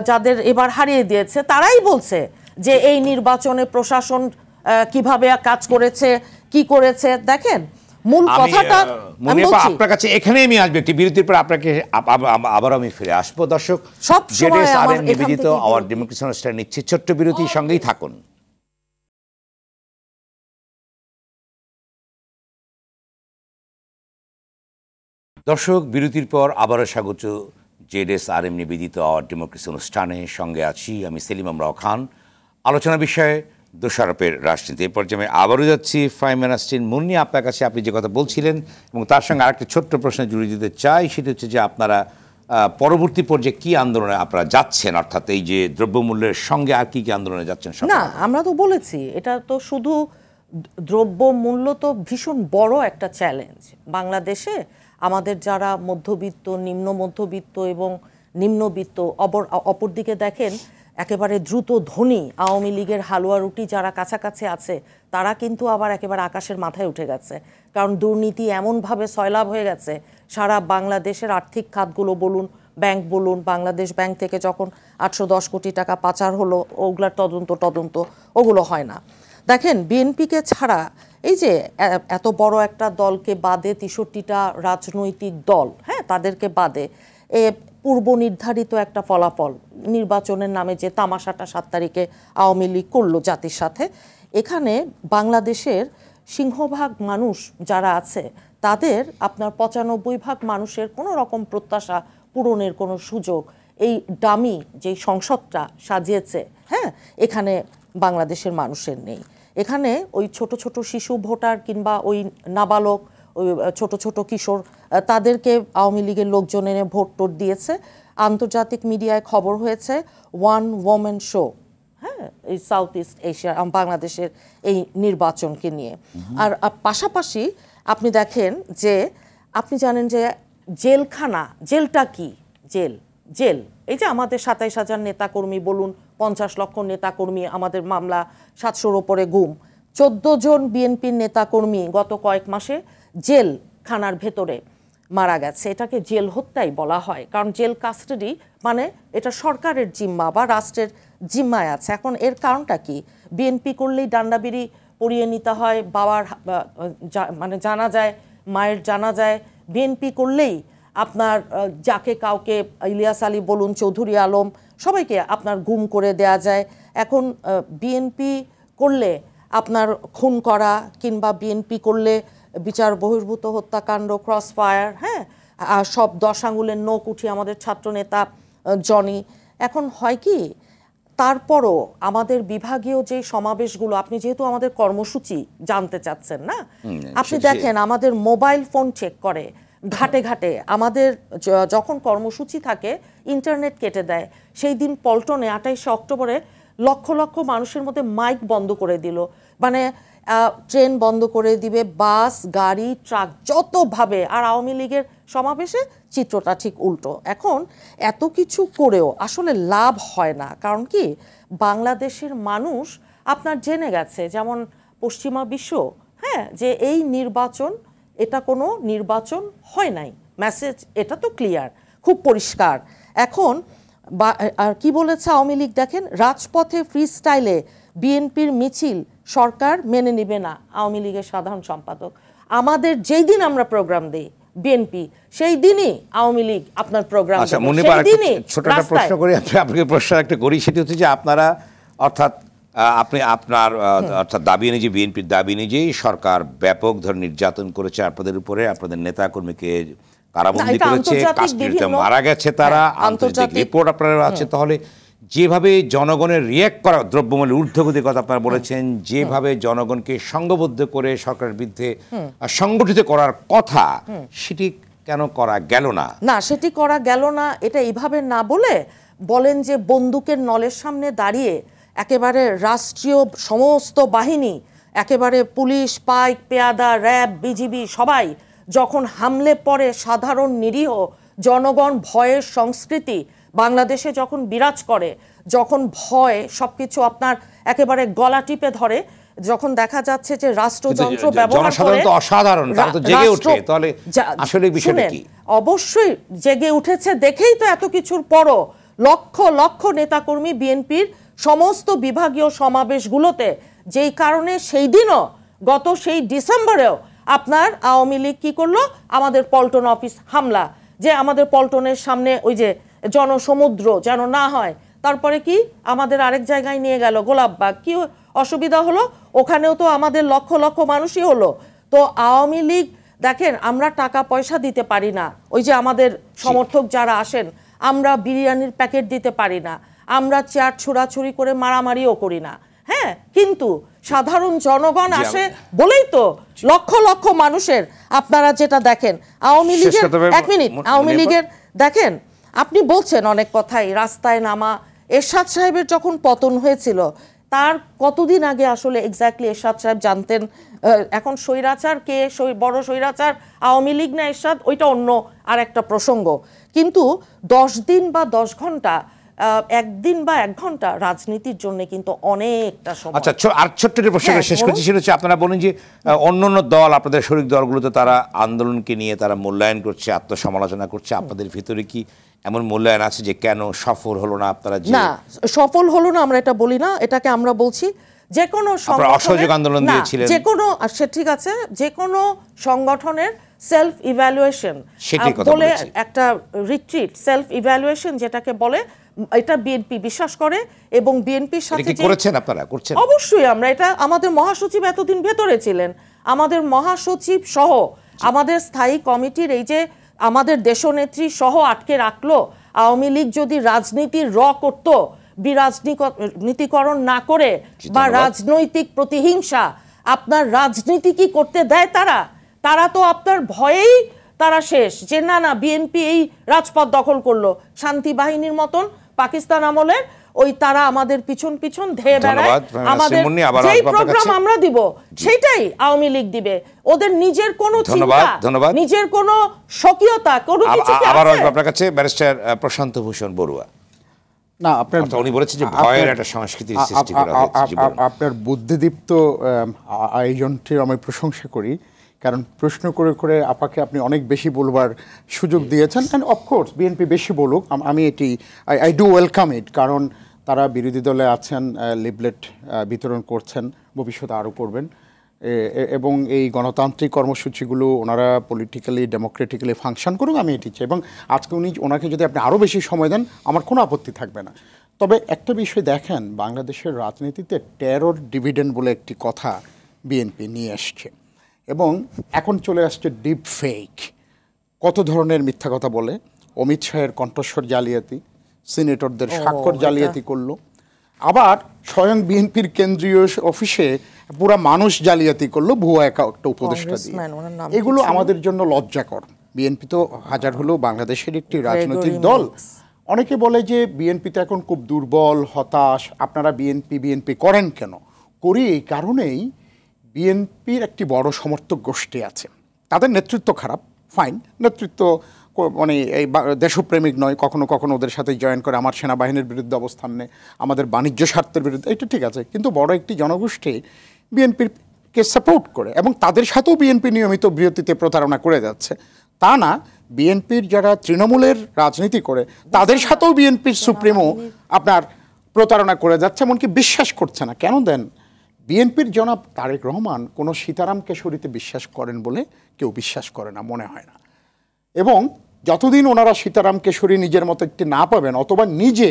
যাদের এবার হারিয়ে দিয়েছে তারাই বলছে যে এই নির্বাচনে প্রশাসন কীভাবে কাজ করেছে কি করেছে দেখেন মূল কথাটা আপনার কাছে এখানে আমি আসব একটি বিরতির পর আপনাকে আব- আব- আব- আবার আমি ফিরে আসব দর্শক। সব নিবেদিত আওয়ার ডেমোক্রেসি অনুষ্ঠান নিচ্ছে ছোট্ট বিরতির সঙ্গেই থাকুন। দর্শক, বিরতির পর আবারও স্বাগত জেডএস আর এম নিবেদিত আওয়ার ডেমোক্রেসি অনুষ্ঠানে। সঙ্গে আছি আমি সেলিম আমরাও খান। আলোচনা বিষয়ে দোষারোপের রাজনীতি এরপর যে আমি আবারও যাচ্ছি ফাইমান আসটিন মুন্নি আপনার কাছে। আপনি যে কথা বলছিলেন এবং তার সঙ্গে আরেকটা ছোট্ট প্রশ্নে জুড়ে দিতে চাই, সেটা হচ্ছে যে আপনারা পরবর্তী পর্যায়ে কি আন্দোলনে আপনারা যাচ্ছেন? অর্থাৎ এই যে দ্রব্যমূল্যের সঙ্গে আর কি কি আন্দোলনে যাচ্ছেন না, আমরা তো বলেছি, এটা তো শুধু দ্রব্যমূল্য তো ভীষণ বড় একটা চ্যালেঞ্জ বাংলাদেশে আমাদের যারা মধ্যবিত্ত, নিম্ন মধ্যবিত্ত এবং নিম্নবিত্ত অপর, অপরদিকে দেখেন, একেবারে দ্রুত ধনী আওয়ামী লীগের হালুয়া রুটি যারা কাছাকাছি আছে, তারা কিন্তু আবার একেবারে আকাশের মাথায় উঠে গেছে। কারণ দুর্নীতি এমনভাবে সয়লাভ হয়ে গেছে, সারা বাংলাদেশের আর্থিক খাতগুলো বলুন, ব্যাংক বলুন, বাংলাদেশ ব্যাংক থেকে যখন আটশো দশ কোটি টাকা পাচার হলো, ওগুলার তদন্ত তদন্ত ওগুলো হয় না। দেখেন, বিএনপিকে ছাড়া এই যে এত বড় একটা দলকে বাদে তেষট্টিটা রাজনৈতিক দল হ্যাঁ তাদেরকে বাদে, এ, পূর্ব নির্ধারিত একটা ফলাফল, নির্বাচনের নামে যে তামাশাটা সাত তারিখে আওয়ামী লীগ করল জাতির সাথে, এখানে বাংলাদেশের সিংহভাগ মানুষ যারা আছে, তাদের আপনার পঁচানব্বই ভাগ মানুষের কোনো রকম প্রত্যাশা পূরণের কোনো সুযোগ এই ডামি যেই সংসদটা সাজিয়েছে হ্যাঁ এখানে বাংলাদেশের মানুষের নেই। এখানে ওই ছোট ছোট শিশু ভোটার কিংবা ওই নাবালক ওই ছোট ছোট কিশোর তাদেরকে আওয়ামী লীগের লোকজন এনে ভোট টোট দিয়েছে। আন্তর্জাতিক মিডিয়ায় খবর হয়েছে ওয়ান ওমেন শো হ্যাঁ এই সাউথ ইস্ট এশিয়া বাংলাদেশের এই নির্বাচনকে নিয়ে। আর পাশাপাশি আপনি দেখেন যে আপনি জানেন যে জেলখানা জেলটা কি? Jail jail. এই যে আমাদের সাতাইশ হাজার নেতাকর্মী বলুন পঞ্চাশ লক্ষ নেতাকর্মী আমাদের মামলা সাতশোর ওপরে গুম। চোদ্দ জন বিএনপির নেতাকর্মী গত কয়েক মাসে জেল খানার ভেতরে মারা গেছে। এটাকে জেল হত্যাই বলা হয়, কারণ জেল কাস্টাডি মানে এটা সরকারের জিম্মা বা রাষ্ট্রের জিম্মায় আছে। এখন এর কারণটা কি? বিএনপি করলেই ডান্ডাবিড়ি পরিয়ে নিতে হয়, বাবার মানে জানা যায়, মায়ের জানা যায়। বিএনপি করলেই আপনার যাকে কাউকে ইলিয়াস আলী বলুন, চৌধুরী আলম সবাইকে আপনার গুম করে দেয়া যায়। এখন বিএনপি করলে আপনার খুন করা কিংবা বিএনপি করলে বিচার বহির্ভূত হত্যাকাণ্ড ক্রস ফায়ার হ্যাঁ? আর সব দশ আঙুলের নোক উঠি আমাদের ছাত্রনেতা জনি। এখন হয় কি তারপরও আমাদের বিভাগীয় যে সমাবেশগুলো আপনি যেহেতু আমাদের কর্মসূচি জানতে চাচ্ছেন না? আপনি দেখেন আমাদের মোবাইল ফোন চেক করে। ঘাটে ঘাটে আমাদের যখন কর্মসূচি থাকে ইন্টারনেট কেটে দেয়। সেই দিন পল্টনে আঠাইশে অক্টোবরে লক্ষ লক্ষ মানুষের মধ্যে মাইক বন্ধ করে দিল। মানে ট্রেন বন্ধ করে দিবে, বাস, গাড়ি, ট্রাক, যতভাবে। আর আওয়ামী লীগের সমাবেশে চিত্রটা ঠিক উল্টো। এখন এত কিছু করেও আসলে লাভ হয় না। কারণ কি? বাংলাদেশের মানুষ আপনার জেনে গেছে, যেমন পশ্চিমা বিশ্ব হ্যাঁ যে এই নির্বাচন, এটা কোনো নির্বাচন হয় নাই। মেসেজ এটা তো ক্লিয়ার খুব পরিষ্কার। এখন বা আর কি বলেছে আওয়ামী লীগ? দেখেন রাজপথে ফ্রি স্টাইলে বিএনপির মিছিল সরকার মেনে নিবে না আওয়ামী লীগের সাধারণ সম্পাদক। আমাদের যেই দিন আমরা প্রোগ্রাম দিই বিএনপি সেই দিনই আওয়ামী লীগ আপনার প্রোগ্রাম আচ্ছা মনে ছোট একটা প্রশ্ন করি আপনাকে প্রশ্ন একটা করি সেটি হচ্ছে যে আপনারা অর্থাৎ আপনি আপনার অর্থাৎ দাবি অনুযায়ী বিএনপির দাবি অনুযায়ী সরকার ব্যাপক ধরনের নির্যাতন করেছে আপনাদের উপরে আপনাদের নেতা কর্মীকে কারাবন্দী করেছে কাশ্মীরিতে মারা গেছে তারা হ্যাঁ, আন্তর্জাতিক রিপোর্ট আপনার আছে তাহলে যেভাবে জনগণের রিয়াক্ট করা দ্রব্যমূল্যের ঊর্ধ্বগতির কথা আপনারা বলেছেন যেভাবে জনগণকে সংঘবদ্ধ করে সরকারের বিরুদ্ধে সংগঠিত করার কথা সেটি কেন করা গেল না? না সেটি করা গেল না এটা এইভাবে না বলে বলেন যে বন্দুকের নলের সামনে দাঁড়িয়ে একেবারে রাষ্ট্রীয় সমস্ত বাহিনী একেবারে পুলিশ পাইক পেয়াদা র্যাব বিজিবি সবাই যখন হামলে পড়ে সাধারণ নিরীহ জনগণ ভয়ের সংস্কৃতি বাংলাদেশে যখন বিরাজ করে যখন ভয় সবকিছু আপনার একেবারে গলা টিপে ধরে যখন দেখা যাচ্ছে যে রাষ্ট্রযন্ত্র ব্যবহার করে অসাধারণ, তো জেগে ওঠে, তাহলে আসলে বিষয়টা কি? অবশ্যই জেগে উঠেছে দেখেই তো এত কিছুর পরও লক্ষ লক্ষ নেতাকর্মী বিএনপির সমস্ত বিভাগীয় সমাবেশগুলোতে যেই কারণে সেই দিনও গত সেই ডিসেম্বরেও আপনার আওয়ামী লীগ কী করল? আমাদের পল্টন অফিস হামলা। যে আমাদের পল্টনের সামনে ওই যে জনসমুদ্র যেন না হয় তারপরে কি আমাদের আরেক জায়গায় নিয়ে গেল গোলাপবাগ কি অসুবিধা হলো? ওখানেও তো আমাদের লক্ষ লক্ষ মানুষই হলো। তো আওয়ামী লীগ দেখেন আমরা টাকা পয়সা দিতে পারি না। ওই যে আমাদের সমর্থক যারা আসেন আমরা বিরিয়ানির প্যাকেট দিতে পারি না। আমরা চেয়ার ছুড়াছুড়ি করে মারামারিও করি না। হ্যাঁ কিন্তু সাধারণ জনগণ আসে বলেই তো লক্ষ লক্ষ মানুষের আপনারা যেটা দেখেন। আওয়ামী লীগের এক মিনিট আওয়ামী লীগের দেখেন আপনি বলছেন অনেক কথাই রাস্তায় নামা। এরশাদ সাহেবের যখন পতন হয়েছিল তার কতদিন আগে আসলে এক্স্যাক্টলি এরশাদ সাহেব জানতেন এখন স্বৈরাচার কে? বড় স্বৈরাচার? আওয়ামী লীগ না এরশাদ? ওইটা অন্য আর একটা প্রসঙ্গ। কিন্তু দশ দিন বা দশ ঘণ্টা একদিন বা এক ঘণ্টা রাজনীতির জন্য কিন্তু অনেকটা সময় আচ্ছা আর ছোট্ট একটা প্রশ্ন হ্যাঁ, শেষ করছি সেটা হচ্ছে আপনারা বলেন যে অন্য অন্য দল আপনাদের শরিক দলগুলোতে তারা আন্দোলনকে নিয়ে তারা মূল্যায়ন করছে আত্মসমালোচনা করছে আপনাদের ভিতরে কি এমন মূল্যায়ন আছে যে কেন সফল হলো না আপনারা না সফল হলো না আমরা এটা বলি না এটাকে আমরা বলছি যে কোনো অসহযোগ আন্দোলন দিয়েছিলেন। যে কোনো আচ্ছা ঠিক আছে যে কোনো সংগঠনের সেলফ ইভ্যালুয়েশন বলে একটা রিট্রিট সেলফ ইভ্যালুয়েশন যেটাকে বলে এটা বিএনপি বিশ্বাস করে এবং বিএনপির সাথে করেছেন আপনারা? করছেন? অবশ্যই আমরা। এটা আমাদের মহাসচিব এতদিন ভেতরে ছিলেন। আমাদের মহাসচিব সহ আমাদের স্থায়ী কমিটির এই যে আমাদের দেশনেত্রী সহ আটকে রাখল আওয়ামী লীগ যদি রাজনীতির র করত বিরাজনীতিকরণ না করে বা রাজনৈতিক প্রতিহিংসা আপনার রাজনীতি কি করতে দেয় তারা? তারা তো আপনার ভয়েই তারা শেষ। যে না না বিএনপি এই রাজপথ দখল করল। শান্তি বাহিনীর মতন পাকিস্তান আমলের ওই তারা আমাদের পিছন পিছন ধেয়ে বেড়ায়। আমাদের যেই প্রোগ্রাম আমরা দিব সেটাই আওয়ামী লীগ দিবে। ওদের নিজের কোনো ধন্যবাদ, চিন্তা ধন্যবাদ। নিজের কোনো স্বকীয়তা কোনো কিছু কি আবার আপনার কাছে ব্যারিস্টার প্রশান্ত ভূষণ বড়ুয়া। না আপনার উনি বলেছেন যে ভয়ের একটা সংস্কৃতি সৃষ্টি করা হয়েছে। আপনার বুদ্ধিদীপ্ত আয়োজনটির আমি প্রশংসা করি। কারণ প্রশ্ন করে করে আপাকে আপনি অনেক বেশি বলবার সুযোগ দিয়েছেন। অ্যান্ড অফকোর্স বিএনপি বেশি বলুক আমি এটি I I do welcome it কারণ তারা বিরোধী দলে আছেন লিবলেট বিতরণ করছেন ভবিষ্যতে আরও করবেন। এবং এই গণতান্ত্রিক কর্মসূচিগুলো ওনারা পলিটিক্যালি ডেমোক্রেটিক্যালি ফাংশন করুক আমি এটি চাই। এবং আজকে উনি ওনাকে যদি আপনি আরও বেশি সময় দেন আমার কোনো আপত্তি থাকবে না। তবে একটা বিষয় দেখেন বাংলাদেশের রাজনীতিতে টেরর ডিভিডেন্ড বলে একটি কথা বিএনপি নিয়ে আসছে এবং এখন চলে আসছে ডিপ ফেক কত ধরনের মিথ্যা কথা বলে? অমিত শাহের কণ্ঠস্বর জালিয়াতি সিনেটরদের স্বাক্ষর জালিয়াতি করল। আবার স্বয়ং বিএনপির কেন্দ্রীয় অফিসে পুরা মানুষ জালিয়াতি করল ভুয়া একা একটা উপদেষ্টা দিয়ে। এগুলো আমাদের জন্য লজ্জাকর। বিএনপি তো হাজার হলেও বাংলাদেশের একটি রাজনৈতিক দল। অনেকে বলে যে বিএনপি তো এখন খুব দুর্বল হতাশ আপনারা বিএনপি বিএনপি করেন কেন? করি এই কারণেই বিএনপির একটি বড় সমর্থক গোষ্ঠী আছে। তাদের নেতৃত্ব খারাপ ফাইন নেতৃত্ব কো- মানে এই দেশপ্রেমিক নয়, কখনো কখনো ওদের সাথে জয়েন করে আমার সেনাবাহিনীর বিরুদ্ধে অবস্থান নেয়, আমাদের বাণিজ্য স্বার্থের বিরুদ্ধে এটা ঠিক আছে। কিন্তু বড় একটি জনগোষ্ঠী বিএনপিকে সাপোর্ট করে এবং তাদের সাথেও বিএনপি নিয়মিত বিরতিতে প্রতারণা করে যাচ্ছে। তা না, বিএনপির যারা তৃণমূলের রাজনীতি করে, তাদের সাথেও বিএনপির সুপ্রিমো আপনার প্রতারণা করে যাচ্ছে, এমনকি বিশ্বাস করছে না। কেন দেন? বিএনপির জনাব তারেক রহমান কোনো সীতারাম কেশরীতে বিশ্বাস করেন বলে কেউ বিশ্বাস করে না, মনে হয় না। এবং যতদিন ওনারা সীতারাম কেশরী নিজের মতো একটি না পাবেন, অথবা নিজে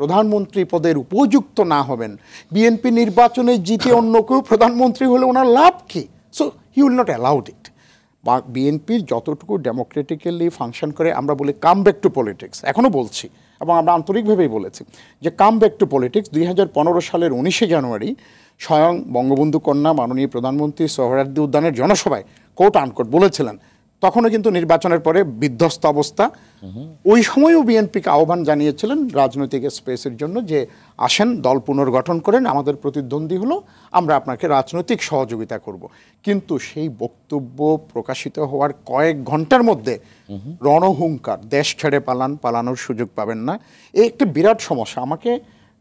প্রধানমন্ত্রী পদের উপযুক্ত না হবেন, বিএনপি নির্বাচনে জিতে অন্য কেউ প্রধানমন্ত্রী হলে ওনার লাভ কী? So he will not allowed it বা বিএনপির যতটুকু ডেমোক্রেটিক্যালি ফাংশন করে, আমরা বলি কাম ব্যাক টু পলিটিক্স এখনও বলছি, এবং আমরা আন্তরিকভাবেই বলেছি যে কাম ব্যাক টু পলিটিক্স দুই হাজার পনেরো সালের উনিশে জানুয়ারি স্বয়ং বঙ্গবন্ধু কন্যা মাননীয় প্রধানমন্ত্রী সোহরাদ্দি উদ্যানের জনসভায় কোর্ট আনকোট বলেছিলেন। তখনও কিন্তু নির্বাচনের পরে বিধ্বস্ত অবস্থা। ওই সময়ও বিএনপিকে আহ্বান জানিয়েছিলেন রাজনৈতিক স্পেসের জন্য যে, আসেন, দল পুনর্গঠন করেন, আমাদের প্রতিদ্বন্দ্বী হলো, আমরা আপনাকে রাজনৈতিক সহযোগিতা করব। কিন্তু সেই বক্তব্য প্রকাশিত হওয়ার কয়েক ঘণ্টার মধ্যে রণহুঙ্কার, দেশ ছেড়ে পালান, পালানোর সুযোগ পাবেন না। এই একটি বিরাট সমস্যা। আমাকে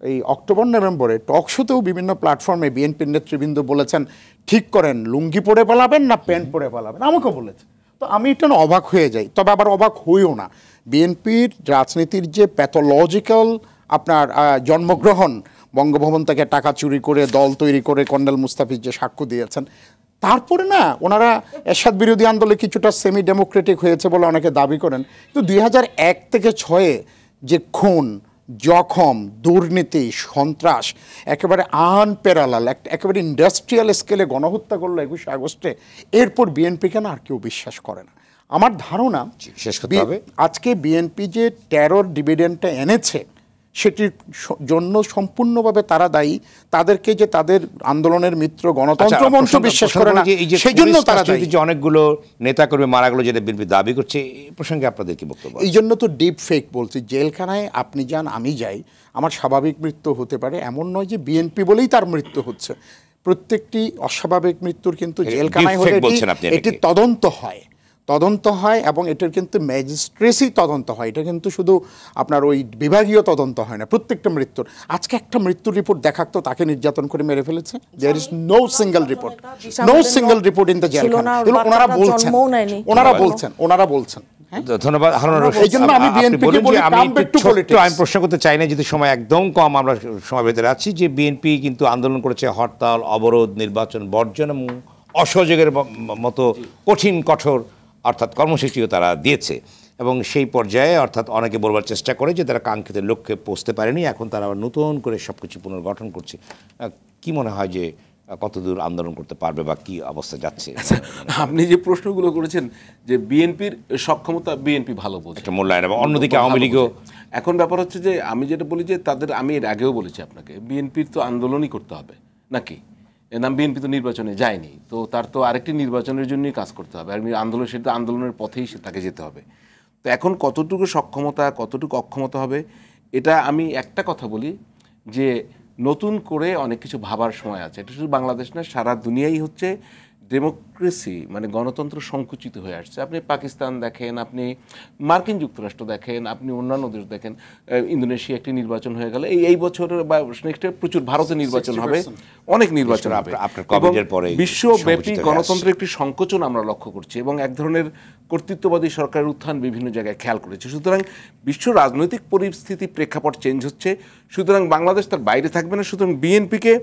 এই অক্টোবর, নভেম্বরে টক শোতেও বিভিন্ন প্ল্যাটফর্মে বিএনপির নেতৃবৃন্দ বলেছেন, ঠিক করেন, লুঙ্গি পরে পালাবেন না প্যান্ট পরে পালাবেন? আমাকেও বলেছে। তো আমি এটা না অবাক হয়ে যাই, তবে আবার অবাক হইও না। বিএনপির রাজনীতির যে প্যাথোলজিক্যাল আপনার জন্মগ্রহণ, বঙ্গভবন থেকে টাকা চুরি করে, দল তৈরি করে কর্নেল মুস্তাফিজ যে সাক্ষ্য দিয়েছেন, তারপরে না, ওনারা এরশাদ বিরোধী আন্দোলনে কিছুটা সেমি ডেমোক্রেটিক হয়েছে বলে অনেকে দাবি করেন। কিন্তু দুই থেকে ছয়ে যে খুন জখম দুর্নীতি সন্ত্রাস একেবারে আনপ্যারালাল একেবারে ইন্ডাস্ট্রিয়াল স্কেলে গণহত্যা করল একুশে আগস্টে এরপর বিএনপি কেন আর কেউ বিশ্বাস করে না আমার ধারণা শেষ করতে হবে। আজকে বিএনপি যে টেরর ডিভিডেন্টটা এনেছে সেটির জন্য সম্পূর্ণভাবে তারা দায়ী। তাদেরকে যে তাদের আন্দোলনের মিত্র গণতন্ত্র আচ্ছা, মঞ্চ বিশ্বাস করে না সেই জন্য তারা যে অনেকগুলো নেতাকর্মী মারা গেল যেটা বিএনপি দাবি করছে এই প্রসঙ্গে আপনাদের কি বক্তব্য এই জন্য তো ডিপ ফেক বলছি জেলখানায় আপনি যান আমি যাই আমার স্বাভাবিক মৃত্যু হতে পারে এমন নয় যে বিএনপি বলেই তার মৃত্যু হচ্ছে। প্রত্যেকটি অস্বাভাবিক মৃত্যুর কিন্তু জেলখানায় হলে এটি তদন্ত হয়। তদন্ত হয় এবং এটার কিন্তু ম্যাজিস্ট্রেসি তদন্ত হয়। এটা কিন্তু শুধু আপনার ওই বিভাগীয় তদন্ত হয় না প্রত্যেকটা মৃত্যুর। আজকে একটা মৃত্যুর রিপোর্ট দেখাতো তাকে নির্যাতন করে মেরে ফেলেছে? There is no single report no single report in the এগুলো ওনারা বলছেন ওনারা ধন্যবাদ। বলছেন ওনারা বলছেন হ্যাঁ? ধন্যবাদ হারুন রশিদ। জন্য আমি বলি, আমি একটু প্রশ্ন করতে চাই না যেহেতু সময় একদম কম আমরা সময় ভেতরে আছি যে বিএনপি কিন্তু আন্দোলন করেছে হরতাল অবরোধ নির্বাচন বর্জন এবং অসহযোগের মতো কঠিন কঠোর অর্থাৎ কর্মসূচিও তারা দিয়েছে। এবং সেই পর্যায়ে অর্থাৎ অনেকে বলবার চেষ্টা করে যে তারা কাঙ্ক্ষিত লক্ষ্যে পৌঁছতে পারেনি এখন তারা আবার নতুন করে সব কিছু পুনর্গঠন করছে। কি মনে হয় যে কতদূর আন্দোলন করতে পারবে বা কি অবস্থা যাচ্ছে? আপনি যে প্রশ্নগুলো করেছেন যে বিএনপির সক্ষমতা বিএনপি ভালো বোঝে একটা মূল্যায়ন এবং অন্যদিকে আওয়ামী লীগও এখন ব্যাপার হচ্ছে যে আমি যেটা বলি যে তাদের আমি এর আগেও বলেছি আপনাকে বিএনপির তো আন্দোলনই করতে হবে নাকি? নাম বিএনপি তো নির্বাচনে যায়নি। তো তার তো আরেকটি নির্বাচনের জন্যই কাজ করতে হবে। আর আন্দোলন, সেটা আন্দোলনের পথেই তাকে যেতে হবে। তো এখন কতটুকু সক্ষমতা, কতটুকু অক্ষমতা হবে, এটা আমি একটা কথা বলি যে নতুন করে অনেক কিছু ভাবার সময় আছে। এটা শুধু বাংলাদেশ না, সারা দুনিয়াই হচ্ছে ডেমোক্রেসি মানে গণতন্ত্র সংকুচিত হয়ে আসছে। আপনি পাকিস্তান দেখেন আপনি মার্কিন যুক্তরাষ্ট্র দেখেন আপনি অন্যান্য দেশ দেখেন ইন্দোনেশিয়া একটি নির্বাচন হয়ে গেল। এই এই বছর বা নেক্সট প্রচুর ভারতে নির্বাচন হবে। অনেক নির্বাচন হবে। বিশ্বব্যাপী গণতন্ত্রের একটি সংকোচন আমরা লক্ষ্য করছি এবং এক ধরনের কর্তৃত্ববাদী সরকারের উত্থান বিভিন্ন জায়গায় খেয়াল করেছে। সুতরাং বিশ্ব রাজনৈতিক পরিস্থিতি প্রেক্ষাপট চেঞ্জ হচ্ছে। সুতরাং বাংলাদেশ তার বাইরে থাকবে না। সুতরাং বিএনপিকে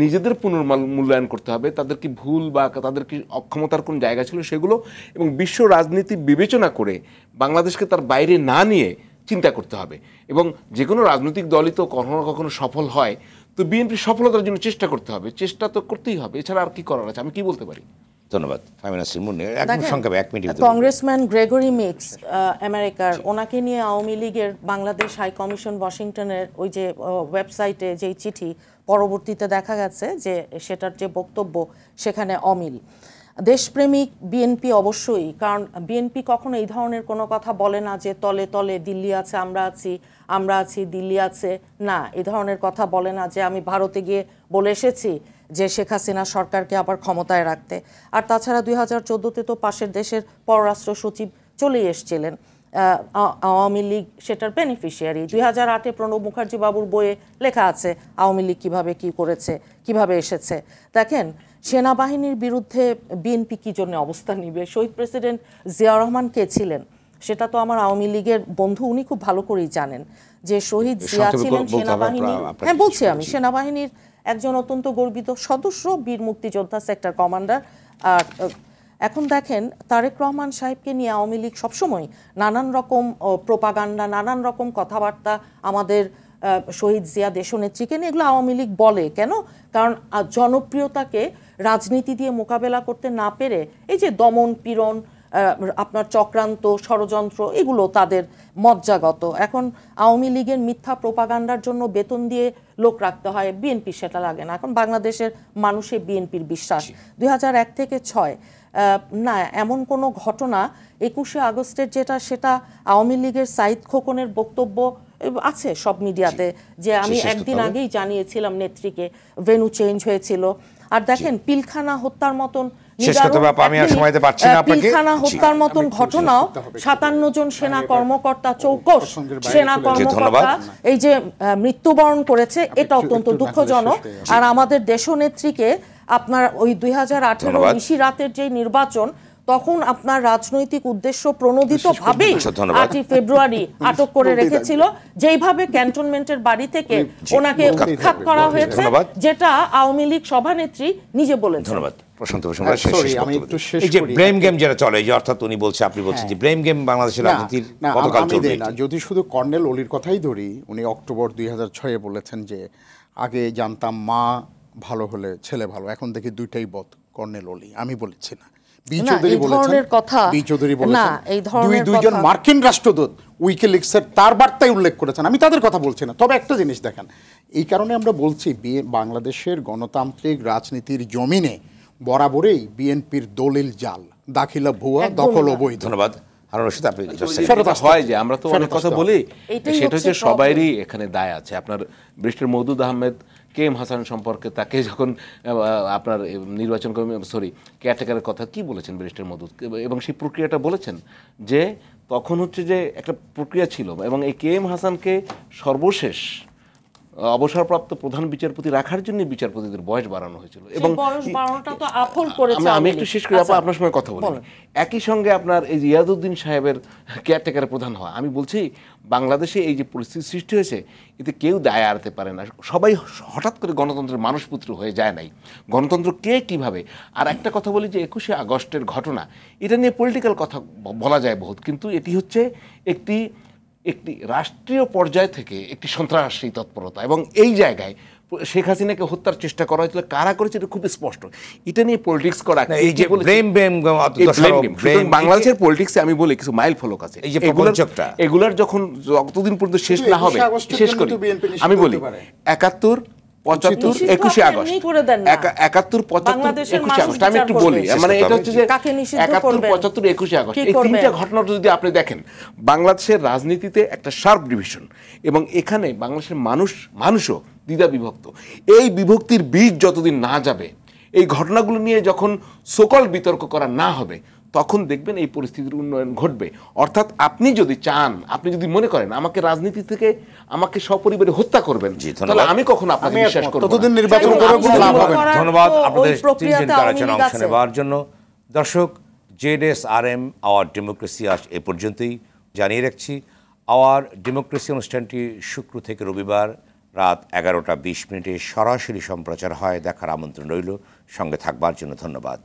নিজেদের পুনর্মাল মূল্যায়ন করতে হবে। তাদের কি ভুল বা তাদের কি অক্ষমতার কোন জায়গা ছিল সেগুলো এবং বিশ্ব রাজনীতি বিবেচনা করে বাংলাদেশকে তার বাইরে না নিয়ে চিন্তা করতে হবে। এবং যে কোনো রাজনৈতিক দলই তো কখনো কখনো সফল হয়। তো বিএনপি সফলতার জন্য চেষ্টা করতে হবে। চেষ্টা তো করতেই হবে। এছাড়া আর কি করার আছে? আমি কি বলতে পারি? ধন্যবাদ। কংগ্রেসম্যান গ্রেগরি মিক্স আমেরিকার ওনাকে নিয়ে আওয়ামী লীগের বাংলাদেশ হাই কমিশন ওয়াশিংটনের ওই যে ওয়েবসাইটে যেই চিঠি পরবর্তীতে দেখা গেছে যে সেটার যে বক্তব্য সেখানে অমিল। দেশপ্রেমিক বিএনপি অবশ্যই, কারণ বিএনপি কখনো এই ধরনের কোনো কথা বলে না যে তলে তলে দিল্লি আছে, আমরা আছি আমরা আছি, দিল্লি আছে। না, এ ধরনের কথা বলে না যে আমি ভারতে গিয়ে বলে এসেছি যে শেখ হাসিনা সরকারকে আবার ক্ষমতায় রাখতে। আর তাছাড়া দুই হাজার তো পাশের দেশের পররাষ্ট্র সচিব চলেই এসছিলেন। আওয়ামী লীগ সেটার বেনিফিশিয়ারি দুই হাজার আটে প্রণব মুখার্জি বাবুর বইয়ে লেখা আছে আওয়ামী লীগ কীভাবে কী করেছে কীভাবে এসেছে। দেখেন সেনাবাহিনীর বিরুদ্ধে বিএনপি কী জন্য অবস্থান নিবে? শহীদ প্রেসিডেন্ট জিয়া রহমান কে ছিলেন? সেটা তো আমার আওয়ামী লীগের বন্ধু উনি খুব ভালো করেই জানেন। যে শহীদ জিয়া ছিলেন সেনাবাহিনীর আপনার হ্যাঁ বলছি আমি সেনাবাহিনীর একজন অত্যন্ত গর্বিত সদস্য বীর মুক্তিযোদ্ধা সেক্টর কমান্ডার। আর এখন দেখেন তারেক রহমান সাহেবকে নিয়ে আওয়ামী লীগ সবসময় নানান রকম প্রোপাগান্ডা নানান রকম কথাবার্তা আমাদের শহীদ জিয়া দেশনেত্রীকে নিয়ে এগুলো আওয়ামী লীগ বলে। কেন? কারণ জনপ্রিয়তাকে রাজনীতি দিয়ে মোকাবেলা করতে না পেরে এই যে দমন পীড়ন আপনার চক্রান্ত ষড়যন্ত্র এগুলো তাদের মজ্জাগত। এখন আওয়ামী লীগের মিথ্যা প্রোপাগান্ডার জন্য বেতন দিয়ে লোক রাখতে হয় বিএনপি সেটা লাগে না। এখন বাংলাদেশের মানুষে বিএনপির বিশ্বাস। দুই হাজার এক থেকে ছয় না এমন কোনো ঘটনা একুশে আগস্টের যেটা সেটা আওয়ামী লীগের সাইদ খোকনের বক্তব্য আছে সব মিডিয়াতে যে আমি একদিন আগেই জানিয়েছিলাম নেত্রীকে ভেনু চেঞ্জ হয়েছিল। আর দেখেন পিলখানা হত্যার মতন। পিলখানা হত্যার মতন ঘটনাও সাতান্ন জন সেনা কর্মকর্তা চৌকস সেনা। কর্মকর্তা এই যে মৃত্যুবরণ করেছে এটা অত্যন্ত দুঃখজনক। হয়ে আর আমাদের দেশনেত্রীকে আপনার ওই দুই হাজার আঠেরো ধন্যবাদ। রাতের যে নির্বাচন তখন আপনার রাজনৈতিক উদ্দেশ্য প্রণোদিত ভাবেই আচ্ছা, আটই ফেব্রুয়ারি আটক করে রেখেছিল যেইভাবে ক্যান্টনমেন্টের বাড়ি থেকে ওনাকে উৎখাত করা হয়েছে যেটা আওয়ামী লীগ সভানেত্রী নিজে বলেছেন। ধন্যবাদ। প্রশান্ত হ্যাঁ, এই যে ব্লেম গেম যেটা চলে যে অর্থাৎ উনি বলছে আপনি বলছেন যে ব্লেম গেম বাংলাদেশের না, রাজনীতির কতকাল চলবে না। যদি শুধু কর্নেল অলির কথাই ধরি উনি অক্টোবর দুই হাজার ছয়ে বলেছেন যে আগে জানতাম মা ভালো হলে ছেলে ভালো। এখন দেখি দুইটাই বধ কর্নেল অলি। আমি বলেছি না। বি না, চৌধুরী এই বলেছেন। ধরনের কথা- বি চৌধুরী না, বলেছেন এই ধরনের দুই দুইজন মার্কিন রাষ্ট্রদূত উইকিলিক্সের তার বার্তায় উল্লেখ করেছেন। আমি তাদের কথা বলছি না। তবে একটা জিনিস দেখেন এই কারণে আমরা বলছি বাংলাদেশের গণতান্ত্রিক রাজনীতির জমিনে বরাবরই বিএনপির দলিল জাল দাখিলা ভুয়া দখল। অবৈধ। ধন্যবাদ। আপনি হয় যে আমরা তো অনেক কথা বলি সেটা হচ্ছে সবারই এখানে দায় আছে। আপনার বৃষ্টির মৌদুদ আহমেদ কে এম হাসান সম্পর্কে তাকে যখন আপনার নির্বাচন কর্মী, সরি কেয়ারটেকারের কথা কি বলেছেন ব্যারিস্টার মৌদুদ এবং সেই প্রক্রিয়াটা বলেছেন যে, তখন হচ্ছে যে একটা প্রক্রিয়া ছিল এবং এই কে এম হাসানকে সর্বশেষ অবসরপ্রাপ্ত প্রধান বিচারপতি রাখার জন্য বিচারপতিদের বয়স বাড়ানো হয়েছিল। এবং আমি একটু শেষ করি আপা আচ্ছা, আপনার সময় কথা বলি। একই সঙ্গে আপনার এই যে ইয়াদুদ্দিন সাহেবের কেয়ারটেকার প্রধান হওয়া আমি বলছি বাংলাদেশে এই যে পরিস্থিতি সৃষ্টি হয়েছে এতে কেউ দায় আড়াতে পারে না। সবাই হঠাৎ করে গণতন্ত্রের মানুষপুত্র হয়ে যায় নাই। গণতন্ত্র কে কীভাবে? আর একটা কথা বলি যে একুশে আগস্টের ঘটনা এটা নিয়ে পলিটিক্যাল কথা বলা যায় বহুত কিন্তু এটি হচ্ছে একটি একটি রাষ্ট্রীয় পর্যায় থেকে একটি সন্ত্রাসী তৎপরতা এবং এই জায়গায় শেখ হাসিনাকে হত্যার চেষ্টা করা হয়েছিল। কারা করেছে এটা খুব স্পষ্ট। এটা নিয়ে পলিটিক্স করা এই যে ব্রেম ব্রেম বাংলাদেশের পলিটিক্সে আমি বলি কিছু মাইল ফলক আছে। এই যে এগুলার- এগুলার যখন যতদিন পর্যন্ত শেষ না হবে শেষ করি। আমি বলি। একাত্তর পঁচাত্তর একুশে আগস্ট। একাত্তর পঁচাত্তর একুশে আগস্ট। আমি একটু বলি মানে এটা হচ্ছে যে একাত্তর পঁচাত্তর একুশে আগস্ট। এই তিনটা ঘটনাটা যদি আপনি দেখেন বাংলাদেশের রাজনীতিতে একটা শার্প ডিভিশন এবং এখানে বাংলাদেশের মানুষ মানুষও দ্বিধা বিভক্ত। এই বিভক্তির বীজ যতদিন না যাবে এই ঘটনাগুলো নিয়ে যখন সকল বিতর্ক করা না হবে তখন দেখবেন এই পরিস্থিতির উন্নয়ন ঘটবে। অর্থাৎ আপনি যদি চান আপনি যদি মনে করেন আমাকে রাজনীতি থেকে আমাকে সপরিবারে হত্যা করবেন তাহলে ধন্যবাদ। আমি কখনো আপনাকে বিশ্বাস। করব ততদিন নির্বাচন করে কোনো লাভ হবে ধন্যবাদ। আপনাদের আলোচনা অংশ। নেওয়ার জন্য। দর্শক Z S R M our democracy আজ এ পর্যন্তই জানিয়ে রাখছি। আওয়ার ডেমোক্রেসি অনুষ্ঠানটি শুক্র থেকে রবিবার রাত এগারোটা বিশ মিনিটে সরাসরি সম্প্রচার হয় দেখার আমন্ত্রণ রইল। সঙ্গে থাকবার জন্য ধন্যবাদ।